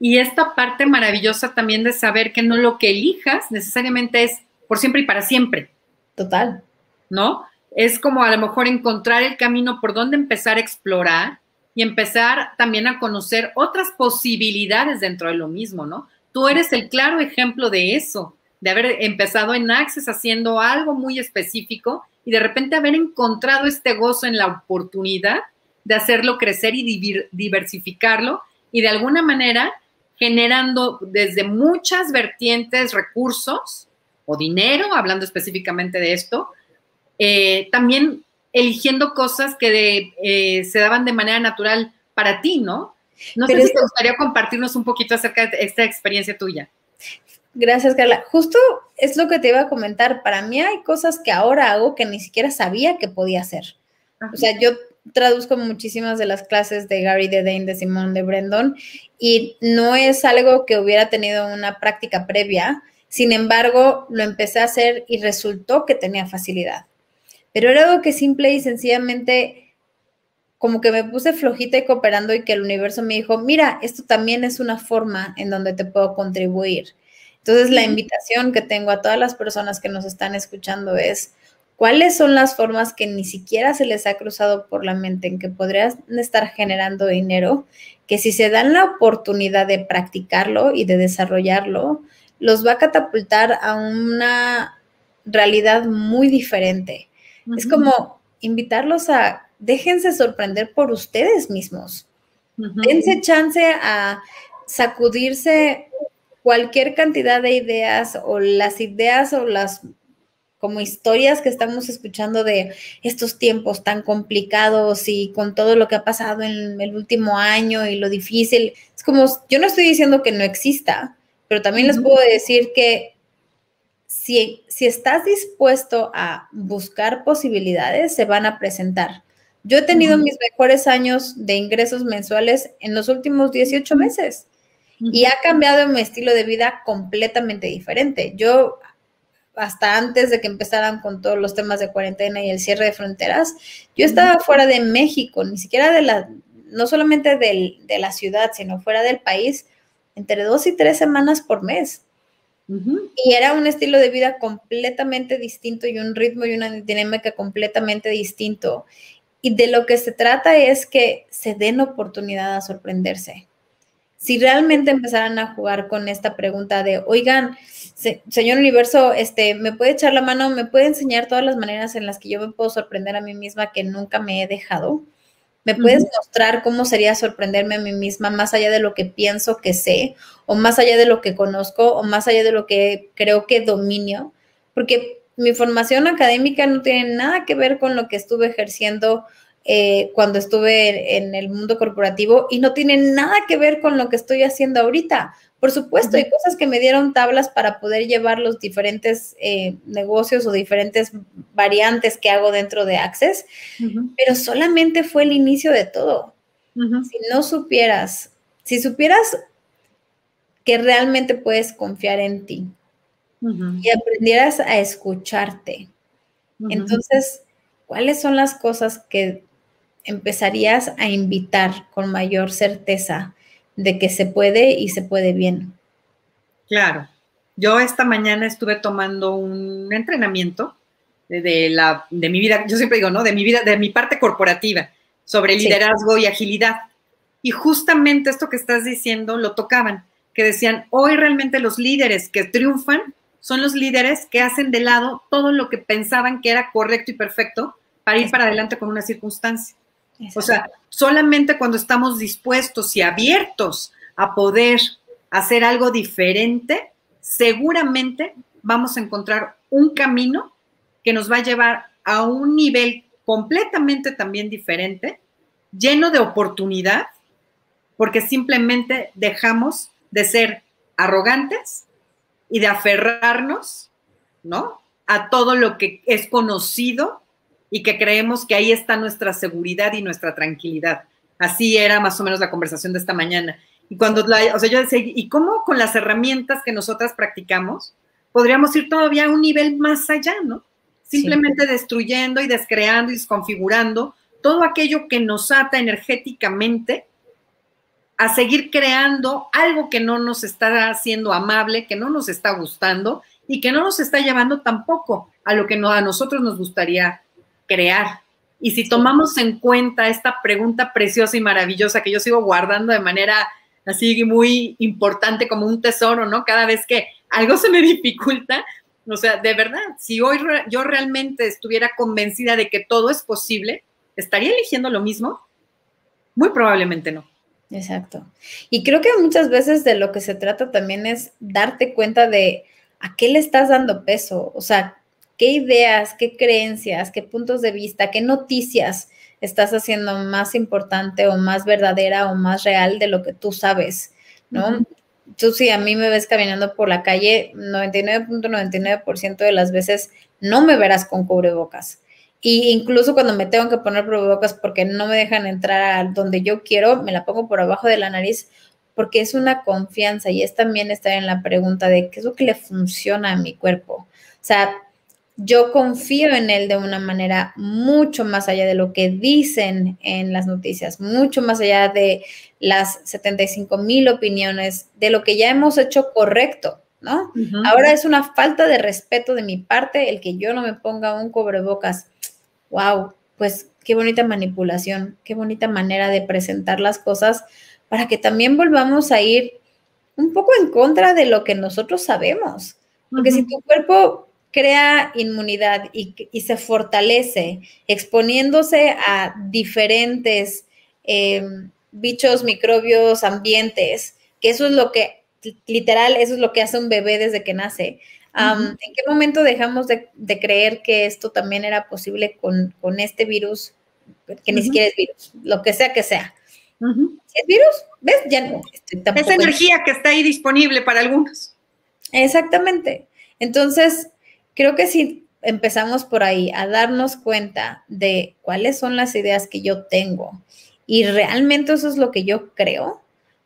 Y esta parte maravillosa también de saber que no lo que elijas necesariamente es por siempre y para siempre.
Total.
¿No? Es como a lo mejor encontrar el camino por donde empezar a explorar y empezar también a conocer otras posibilidades dentro de lo mismo, ¿no? Tú eres el claro ejemplo de eso, de haber empezado en Access haciendo algo muy específico y de repente haber encontrado este gozo en la oportunidad de hacerlo crecer y diversificarlo y de alguna manera generando desde muchas vertientes recursos o dinero, hablando específicamente de esto, eh, también eligiendo cosas que eh, se daban de manera natural para ti, ¿no? No sé si te gustaría compartirnos un poquito acerca de esta experiencia tuya.
Gracias, Carla. Justo es lo que te iba a comentar. Para mí hay cosas que ahora hago que ni siquiera sabía que podía hacer. O sea, yo traduzco muchísimas de las clases de Gary, de Dane, de Simón, de Brendon, y no es algo que hubiera tenido una práctica previa. Sin embargo, lo empecé a hacer y resultó que tenía facilidad. Pero era algo que simple y sencillamente como que me puse flojita y cooperando y que el universo me dijo, mira, esto también es una forma en donde te puedo contribuir. Entonces, la invitación que tengo a todas las personas que nos están escuchando es, ¿cuáles son las formas que ni siquiera se les ha cruzado por la mente en que podrían estar generando dinero? Que si se dan la oportunidad de practicarlo y de desarrollarlo, los va a catapultar a una realidad muy diferente. Es como invitarlos a, déjense sorprender por ustedes mismos. Dense chance a sacudirse cualquier cantidad de ideas o las ideas o las como historias que estamos escuchando de estos tiempos tan complicados y con todo lo que ha pasado en el último año y lo difícil. Es como, yo no estoy diciendo que no exista, pero también les puedo decir que si, si estás dispuesto a buscar posibilidades, se van a presentar. Yo he tenido mis mejores años de ingresos mensuales en los últimos 18 meses y ha cambiado mi estilo de vida completamente diferente. Yo, hasta antes de que empezaran con todos los temas de cuarentena y el cierre de fronteras, yo estaba fuera de México, ni siquiera de la, no solamente de la ciudad, sino fuera del país, entre dos y tres semanas por mes. Y era un estilo de vida completamente distinto y un ritmo y una dinámica completamente distinto. Y de lo que se trata es que se den oportunidad a sorprenderse si realmente empezaran a jugar con esta pregunta de, oigan, señor universo, este, ¿me puede echar la mano? ¿Me puede enseñar todas las maneras en las que yo me puedo sorprender a mí misma que nunca me he dejado? ¿Me puedes mostrar cómo sería sorprenderme a mí misma más allá de lo que pienso que sé, o más allá de lo que conozco, o más allá de lo que creo que dominio? Porque mi formación académica no tiene nada que ver con lo que estuve ejerciendo eh, cuando estuve en el mundo corporativo y no tiene nada que ver con lo que estoy haciendo ahorita. Por supuesto, hay cosas que me dieron tablas para poder llevar los diferentes eh, negocios o diferentes variantes que hago dentro de Access, pero solamente fue el inicio de todo. Si no supieras, si supieras que realmente puedes confiar en ti y aprendieras a escucharte, entonces, ¿cuáles son las cosas que empezarías a invitar con mayor certeza de que se puede y se puede bien.
Claro. Yo esta mañana estuve tomando un entrenamiento de, la, de mi vida, yo siempre digo, ¿no? De mi vida, de mi parte corporativa, sobre liderazgo y agilidad. Y justamente esto que estás diciendo lo tocaban, que decían, hoy realmente los líderes que triunfan son los líderes que hacen de lado todo lo que pensaban que era correcto y perfecto para ir para adelante con una circunstancia. O sea, solamente cuando estamos dispuestos y abiertos a poder hacer algo diferente, seguramente vamos a encontrar un camino que nos va a llevar a un nivel completamente también diferente, lleno de oportunidad, porque simplemente dejamos de ser arrogantes y de aferrarnos, ¿no? A todo lo que es conocido y que creemos que ahí está nuestra seguridad y nuestra tranquilidad. Así era más o menos la conversación de esta mañana. Y cuando, la, o sea, yo decía, ¿y cómo con las herramientas que nosotras practicamos podríamos ir todavía a un nivel más allá, ¿no? Simplemente destruyendo y descreando y desconfigurando todo aquello que nos ata energéticamente a seguir creando algo que no nos está haciendo amable, que no nos está gustando y que no nos está llevando tampoco a lo que no, a nosotros nos gustaría crear. Y si tomamos en cuenta esta pregunta preciosa y maravillosa que yo sigo guardando de manera así muy importante como un tesoro, ¿no? Cada vez que algo se me dificulta, o sea, de verdad, si hoy yo realmente estuviera convencida de que todo es posible, ¿estaría eligiendo lo mismo? Muy probablemente no.
Exacto. Y creo que muchas veces de lo que se trata también es darte cuenta de a qué le estás dando peso, o sea, qué ideas, qué creencias, qué puntos de vista, qué noticias estás haciendo más importante o más verdadera o más real de lo que tú sabes, ¿no? Tú si a mí me ves caminando por la calle, 99.99% de las veces no me verás con cubrebocas. Y incluso cuando me tengo que poner cubrebocas porque no me dejan entrar a donde yo quiero, me la pongo por abajo de la nariz porque es una confianza y es también estar en la pregunta de qué es lo que le funciona a mi cuerpo. O sea, yo confío en él de una manera mucho más allá de lo que dicen en las noticias, mucho más allá de las 75 mil opiniones, de lo que ya hemos hecho correcto, ¿no? Ahora es una falta de respeto de mi parte el que yo no me ponga un cubrebocas. Wow, pues qué bonita manipulación, qué bonita manera de presentar las cosas para que también volvamos a ir un poco en contra de lo que nosotros sabemos. Porque si tu cuerpo crea inmunidad y, se fortalece exponiéndose a diferentes em, bichos, microbios, ambientes, que eso es lo que, literal, eso es lo que hace un bebé desde que nace. ¿En qué momento dejamos de, creer que esto también era posible con, este virus, que ni siquiera es virus, lo que sea que sea? ¿Es virus? ¿Ves? Ya no.
Esa energía que está ahí disponible para algunos.
Exactamente. Entonces, creo que si empezamos por ahí a darnos cuenta de cuáles son las ideas que yo tengo y realmente eso es lo que yo creo,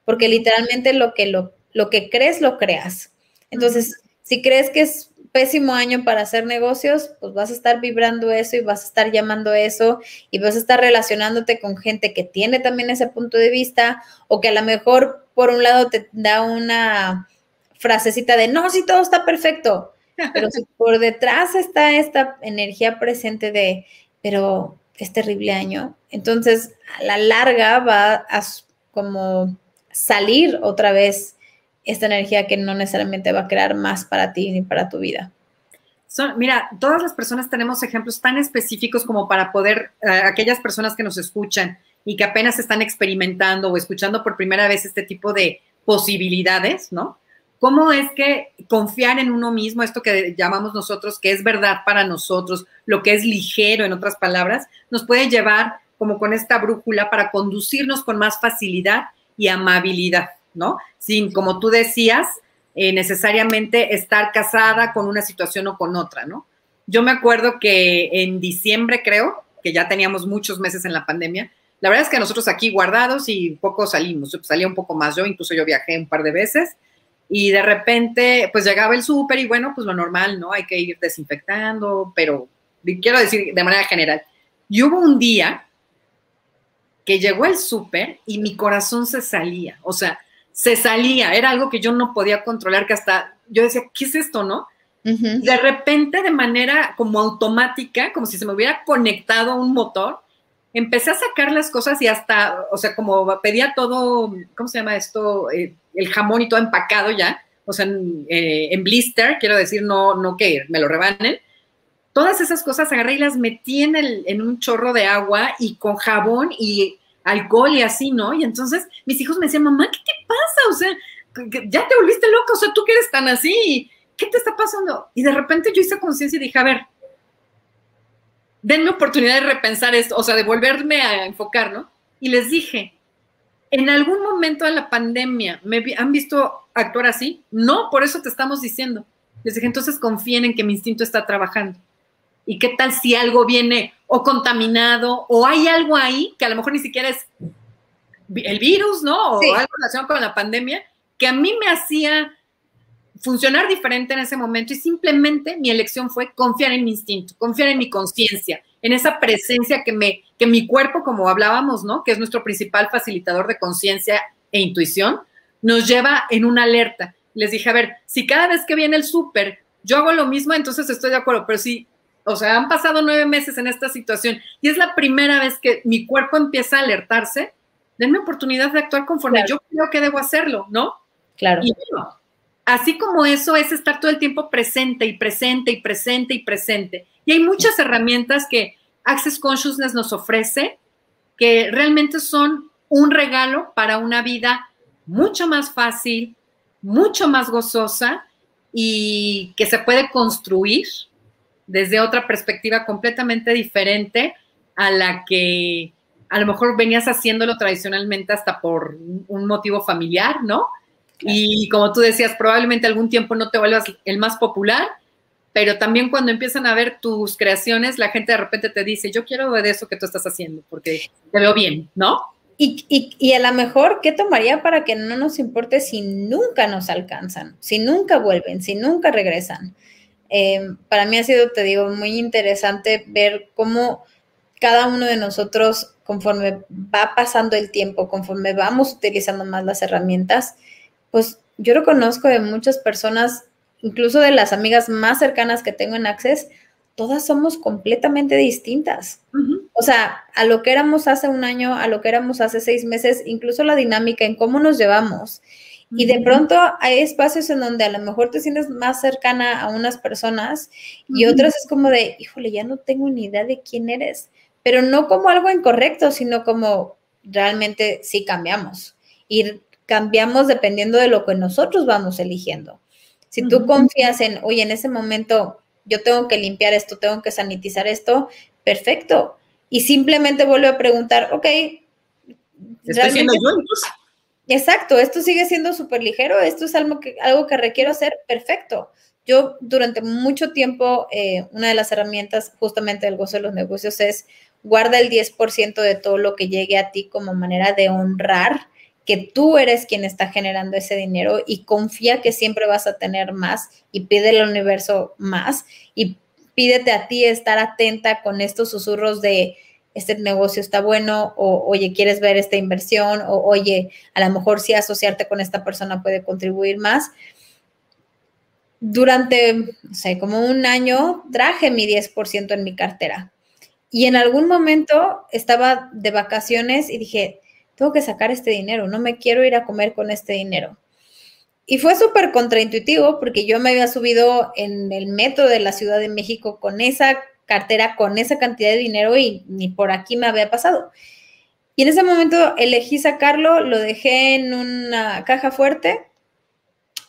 porque literalmente lo que, lo, lo que crees, lo creas. Entonces, si crees que es pésimo año para hacer negocios, pues vas a estar vibrando eso y vas a estar llamando eso y vas a estar relacionándote con gente que tiene también ese punto de vista o que a lo mejor por un lado te da una frasecita de, no, si todo está perfecto, pero si por detrás está esta energía presente de, pero es terrible año, entonces a la larga va a como salir otra vez esta energía que no necesariamente va a crear más para ti ni para tu vida.
mira, todas las personas tenemos ejemplos tan específicos como para poder, eh, aquellas personas que nos escuchan y que apenas están experimentando o escuchando por primera vez este tipo de posibilidades, ¿no? ¿Cómo es que confiar en uno mismo, esto que llamamos nosotros, que es verdad para nosotros, lo que es ligero, en otras palabras, nos puede llevar como con esta brújula para conducirnos con más facilidad y amabilidad, ¿no? Sin, como tú decías, eh, necesariamente estar casada con una situación o con otra, ¿no? Yo me acuerdo que en diciembre, creo, que ya teníamos muchos meses en la pandemia, la verdad es que nosotros aquí guardados y poco salimos, salía un poco más yo, incluso yo viajé un par de veces, y de repente, pues llegaba el súper y bueno, pues lo normal, ¿no? Hay que ir desinfectando, pero quiero decir de manera general. Y hubo un día que llegó el súper y mi corazón se salía, o sea, se salía, era algo que yo no podía controlar, que hasta yo decía, ¿qué es esto, no? De repente, de manera como automática, como si se me hubiera conectado un motor, empecé a sacar las cosas y hasta, o sea, como pedía todo, ¿cómo se llama esto? Eh, el jamón y todo empacado ya, o sea, eh, en, blister, quiero decir, no, no que me lo rebanen. Todas esas cosas agarré y las metí en, el, en un chorro de agua y con jabón y alcohol y así, ¿no? Y entonces mis hijos me decían, mamá, ¿qué te pasa? O sea, ya te volviste loca, o sea, tú que eres tan así, ¿qué te está pasando? Y de repente yo hice conciencia y dije, a ver, denme oportunidad de repensar esto, o sea, de volverme a enfocar, ¿no? Y les dije, ¿en algún momento de la pandemia me han visto actuar así? No, por eso te estamos diciendo. Les dije, entonces confíen en que mi instinto está trabajando. ¿Y qué tal si algo viene o contaminado o hay algo ahí que a lo mejor ni siquiera es el virus, ¿no? O algo relacionado con la pandemia, que a mí me hacía funcionar diferente en ese momento y simplemente mi elección fue confiar en mi instinto, confiar en mi conciencia, en esa presencia que me que mi cuerpo, como hablábamos, ¿no? Que es nuestro principal facilitador de conciencia e intuición, nos lleva en una alerta. Les dije, a ver, si cada vez que viene el súper yo hago lo mismo, entonces estoy de acuerdo, pero si, o sea, han pasado nueve meses en esta situación y es la primera vez que mi cuerpo empieza a alertarse, denme oportunidad de actuar conforme yo creo que debo hacerlo, ¿no?
Claro.
Y así como eso es estar todo el tiempo presente y presente y presente y presente. Y hay muchas herramientas que Access Consciousness nos ofrece que realmente son un regalo para una vida mucho más fácil, mucho más gozosa y que se puede construir desde otra perspectiva completamente diferente a la que a lo mejor venías haciéndolo tradicionalmente hasta por un motivo familiar, ¿no? Y como tú decías, probablemente algún tiempo no te vuelvas el más popular, pero también cuando empiezan a ver tus creaciones, la gente de repente te dice, yo quiero ver eso que tú estás haciendo, porque te veo bien, ¿no?
Y, y, y, a lo mejor, ¿qué tomaría para que no nos importe si nunca nos alcanzan, si nunca vuelven, si nunca regresan? Eh, para mí ha sido, te digo, muy interesante ver cómo cada uno de nosotros, conforme va pasando el tiempo, conforme vamos utilizando más las herramientas, pues yo lo conozco de muchas personas, incluso de las amigas más cercanas que tengo en Access, todas somos completamente distintas. O sea, a lo que éramos hace un año, a lo que éramos hace seis meses, incluso la dinámica en cómo nos llevamos. Y de pronto hay espacios en donde a lo mejor te sientes más cercana a unas personas y otras es como de, híjole, ya no tengo ni idea de quién eres, pero no como algo incorrecto, sino como realmente sí cambiamos. Y cambiamos dependiendo de lo que nosotros vamos eligiendo. Si tú confías en, oye, en ese momento yo tengo que limpiar esto, tengo que sanitizar esto, perfecto. Y simplemente vuelve a preguntar, ok.
Estoy siendo yo
Exacto, esto sigue siendo súper ligero, esto es algo que, algo que requiero hacer, perfecto. Yo durante mucho tiempo, eh, una de las herramientas justamente del gozo de los negocios es guarda el 10% de todo lo que llegue a ti como manera de honrar que tú eres quien está generando ese dinero y confía que siempre vas a tener más y pide al universo más y pídete a ti estar atenta con estos susurros de este negocio está bueno o oye, quieres ver esta inversión o oye, a lo mejor si asociarte con esta persona puede contribuir más. Durante, no sé, como un año traje mi 10% en mi cartera y en algún momento estaba de vacaciones y dije, tengo que sacar este dinero, no me quiero ir a comer con este dinero. Y fue súper contraintuitivo porque yo me había subido en el metro de la Ciudad de México con esa cartera, con esa cantidad de dinero y ni por aquí me había pasado. Y en ese momento elegí sacarlo, lo dejé en una caja fuerte,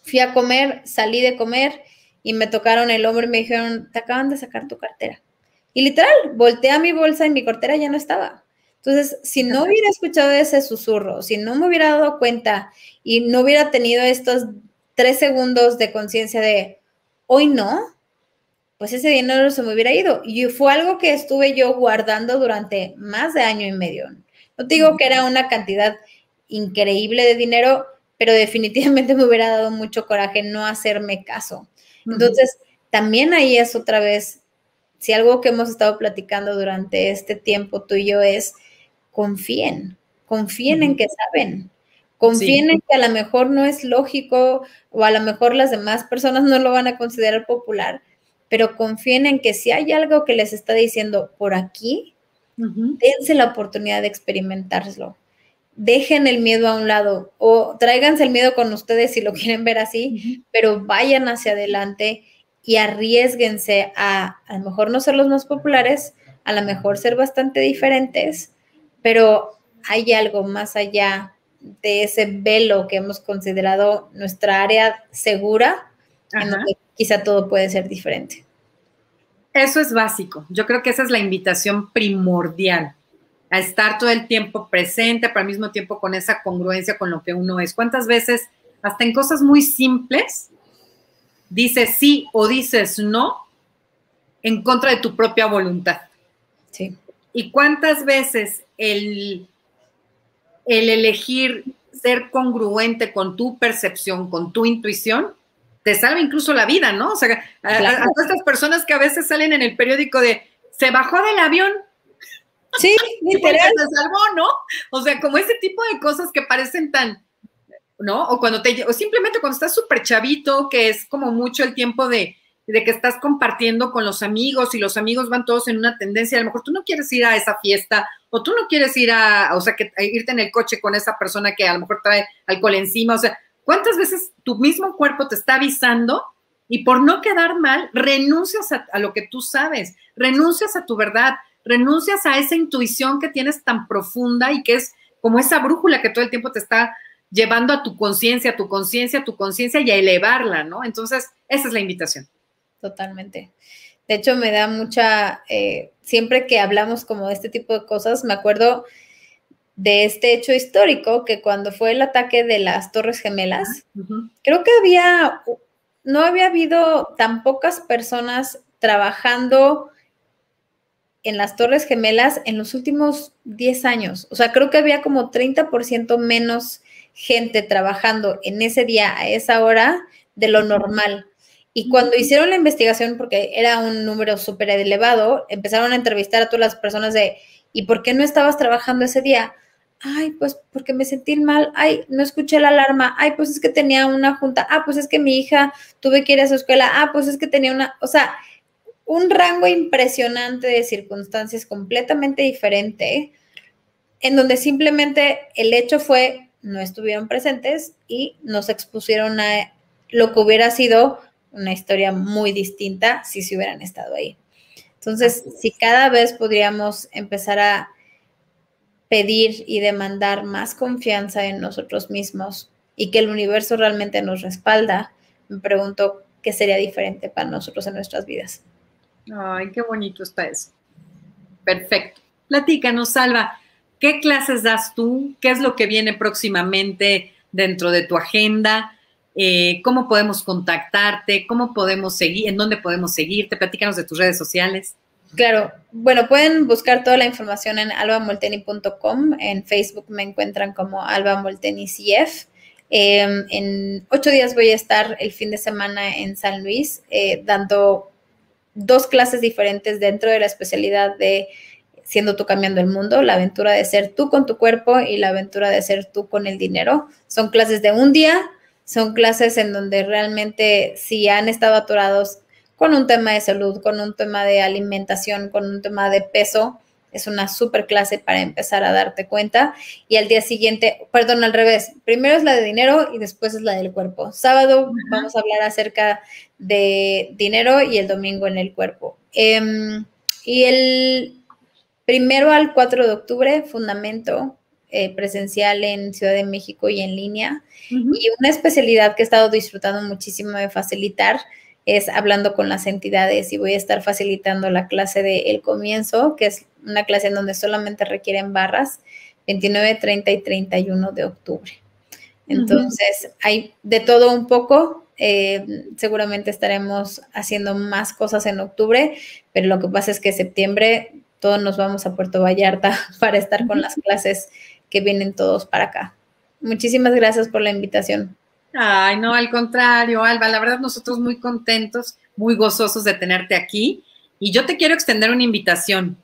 fui a comer, salí de comer y me tocaron el hombro y me dijeron, te acaban de sacar tu cartera. Y literal, volteé a mi bolsa y mi cartera ya no estaba. Entonces, si no hubiera escuchado ese susurro, si no me hubiera dado cuenta y no hubiera tenido estos tres segundos de conciencia de hoy no, pues ese dinero se me hubiera ido. Y fue algo que estuve yo guardando durante más de año y medio. No te digo que era una cantidad increíble de dinero, pero definitivamente me hubiera dado mucho coraje no hacerme caso. Entonces, también ahí es otra vez, si algo que hemos estado platicando durante este tiempo tú y yo es, confíen, confíen en que saben, confíen en que a lo mejor no es lógico o a lo mejor las demás personas no lo van a considerar popular, pero confíen en que si hay algo que les está diciendo por aquí, dense la oportunidad de experimentarlo. Dejen el miedo a un lado o tráiganse el miedo con ustedes si lo quieren ver así, pero vayan hacia adelante y arriesguense a a lo mejor no ser los más populares, a lo mejor ser bastante diferentes, pero hay algo más allá de ese velo que hemos considerado nuestra área segura, en donde quizá todo puede ser diferente.
Eso es básico. Yo creo que esa es la invitación primordial, a estar todo el tiempo presente, pero al mismo tiempo con esa congruencia con lo que uno es. ¿Cuántas veces, hasta en cosas muy simples, dices sí o dices no en contra de tu propia voluntad?
Sí.
¿Y cuántas veces el, el elegir ser congruente con tu percepción, con tu intuición, te salva incluso la vida, ¿no? O sea, a, todas estas personas que a veces salen en el periódico de se bajó del avión.
Sí, literal.
Se salvó, ¿no? O sea, como ese tipo de cosas que parecen tan, ¿no? O cuando te, o simplemente cuando estás súper chavito, que es como mucho el tiempo de, de que estás compartiendo con los amigos y los amigos van todos en una tendencia, a lo mejor tú no quieres ir a esa fiesta o tú no quieres ir a, o sea, que irte en el coche con esa persona que a lo mejor trae alcohol encima, o sea, ¿cuántas veces tu mismo cuerpo te está avisando y por no quedar mal, renuncias a, a lo que tú sabes, renuncias a tu verdad, renuncias a esa intuición que tienes tan profunda y que es como esa brújula que todo el tiempo te está llevando a tu conciencia, a tu conciencia, a tu conciencia y a elevarla, ¿no? Entonces, esa es la invitación.
Totalmente. De hecho, me da mucha, eh, siempre que hablamos como de este tipo de cosas, me acuerdo de este hecho histórico que cuando fue el ataque de las Torres Gemelas, creo que había, no había habido tan pocas personas trabajando en las Torres Gemelas en los últimos 10 años. O sea, creo que había como 30% menos gente trabajando en ese día, a esa hora, de lo normal. Y cuando hicieron la investigación, porque era un número súper elevado, empezaron a entrevistar a todas las personas de, ¿y por qué no estabas trabajando ese día? Ay, pues porque me sentí mal, ay, no escuché la alarma, ay, pues es que tenía una junta, ah, pues es que mi hija tuve que ir a su escuela, ah, pues es que tenía una, o sea, un rango impresionante de circunstancias completamente diferente, en donde simplemente el hecho fue, no estuvieron presentes y nos expusieron a lo que hubiera sido una historia muy distinta si se hubieran estado ahí. Entonces, si cada vez podríamos empezar a pedir y demandar más confianza en nosotros mismos y que el universo realmente nos respalda, me pregunto qué sería diferente para nosotros en nuestras vidas.
Ay, qué bonito está eso. Perfecto. Platícanos, Salva, ¿qué clases das tú? ¿Qué es lo que viene próximamente dentro de tu agenda? Eh, cómo podemos contactarte, cómo podemos seguir, en dónde podemos seguirte, platícanos de tus redes sociales.
Claro, bueno, pueden buscar toda la información en albamolteni.com, en Facebook me encuentran como Alba Molteni CF. Em, en ocho días voy a estar el fin de semana en San Luis eh, dando dos clases diferentes dentro de la especialidad de siendo tú cambiando el mundo, la aventura de ser tú con tu cuerpo y la aventura de ser tú con el dinero. Son clases de un día son clases en donde realmente si han estado atorados con un tema de salud, con un tema de alimentación, con un tema de peso, es una super clase para empezar a darte cuenta. Y al día siguiente, perdón, al revés, primero es la de dinero y después es la del cuerpo. Sábado vamos a hablar acerca de dinero y el domingo en el cuerpo. Em, y el primero al 4 de octubre, fundamento, eh, presencial en Ciudad de México y en línea. Y una especialidad que he estado disfrutando muchísimo de facilitar es hablando con las entidades y voy a estar facilitando la clase de El Comienzo, que es una clase en donde solamente requieren barras, 29, 30 y 31 de octubre. Entonces, hay de todo un poco. Eh, seguramente estaremos haciendo más cosas en octubre, pero lo que pasa es que septiembre todos nos vamos a Puerto Vallarta para estar con las clases que vienen todos para acá. Muchísimas gracias por la invitación.
Ay, no, al contrario, Alba, la verdad nosotros muy contentos, muy gozosos de tenerte aquí y yo te quiero extender una invitación.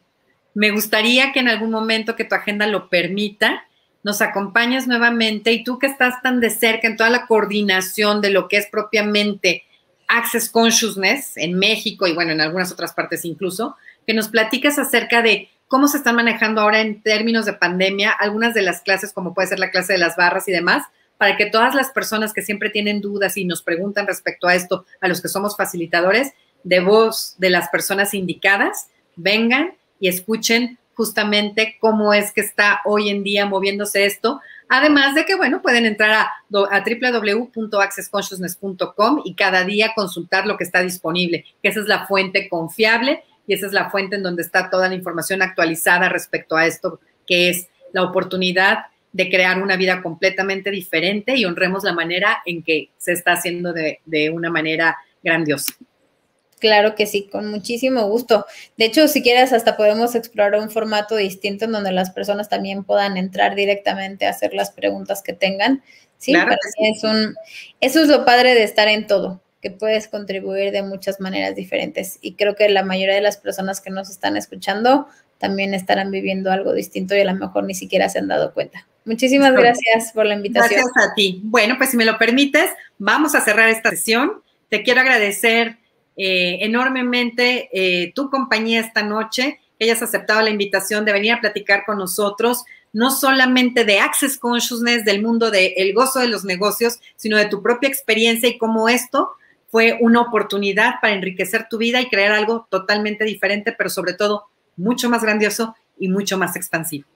Me gustaría que en algún momento que tu agenda lo permita, nos acompañes nuevamente y tú que estás tan de cerca en toda la coordinación de lo que es propiamente Access Consciousness en México y bueno, en algunas otras partes incluso, que nos platicas acerca de cómo se están manejando ahora en términos de pandemia algunas de las clases, como puede ser la clase de las barras y demás, para que todas las personas que siempre tienen dudas y nos preguntan respecto a esto, a los que somos facilitadores, de voz de las personas indicadas, vengan y escuchen justamente cómo es que está hoy en día moviéndose esto. Además de que, bueno, pueden entrar a, a www.accessconsciousness.com y cada día consultar lo que está disponible, que esa es la fuente confiable y esa es la fuente en donde está toda la información actualizada respecto a esto, que es la oportunidad de crear una vida completamente diferente y honremos la manera en que se está haciendo de, una manera grandiosa.
Claro que sí, con muchísimo gusto. De hecho, si quieres, hasta podemos explorar un formato distinto en donde las personas también puedan entrar directamente a hacer las preguntas que tengan. Sí, claro Es un, eso es lo padre de estar en todo que puedes contribuir de muchas maneras diferentes. Y creo que la mayoría de las personas que nos están escuchando también estarán viviendo algo distinto y a lo mejor ni siquiera se han dado cuenta. Muchísimas gracias por la invitación.
Gracias a ti. Bueno, pues si me lo permites, vamos a cerrar esta sesión. Te quiero agradecer eh, enormemente eh, tu compañía esta noche, que hayas aceptado la invitación de venir a platicar con nosotros, no solamente de Access Consciousness, del mundo del gozo de los negocios, sino de tu propia experiencia y cómo esto fue una oportunidad para enriquecer tu vida y crear algo totalmente diferente, pero sobre todo mucho más grandioso y mucho más expansivo.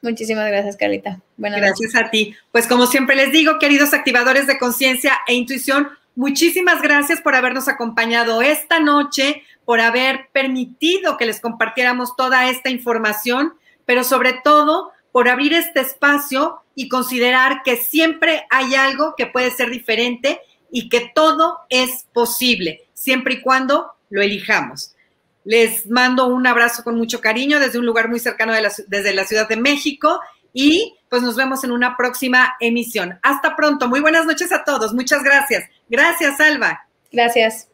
Muchísimas gracias, Carlita.
Buenas gracias a ti. Pues como siempre les digo, queridos activadores de conciencia e intuición, muchísimas gracias por habernos acompañado esta noche, por haber permitido que les compartiéramos toda esta información, pero sobre todo por abrir este espacio y considerar que siempre hay algo que puede ser diferente y que todo es posible, siempre y cuando lo elijamos. Les mando un abrazo con mucho cariño desde un lugar muy cercano de la, desde la Ciudad de México y pues nos vemos en una próxima emisión. Hasta pronto. Muy buenas noches a todos. Muchas gracias. Gracias, Alba.
Gracias.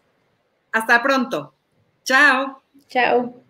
Hasta pronto. Chao.
Chao.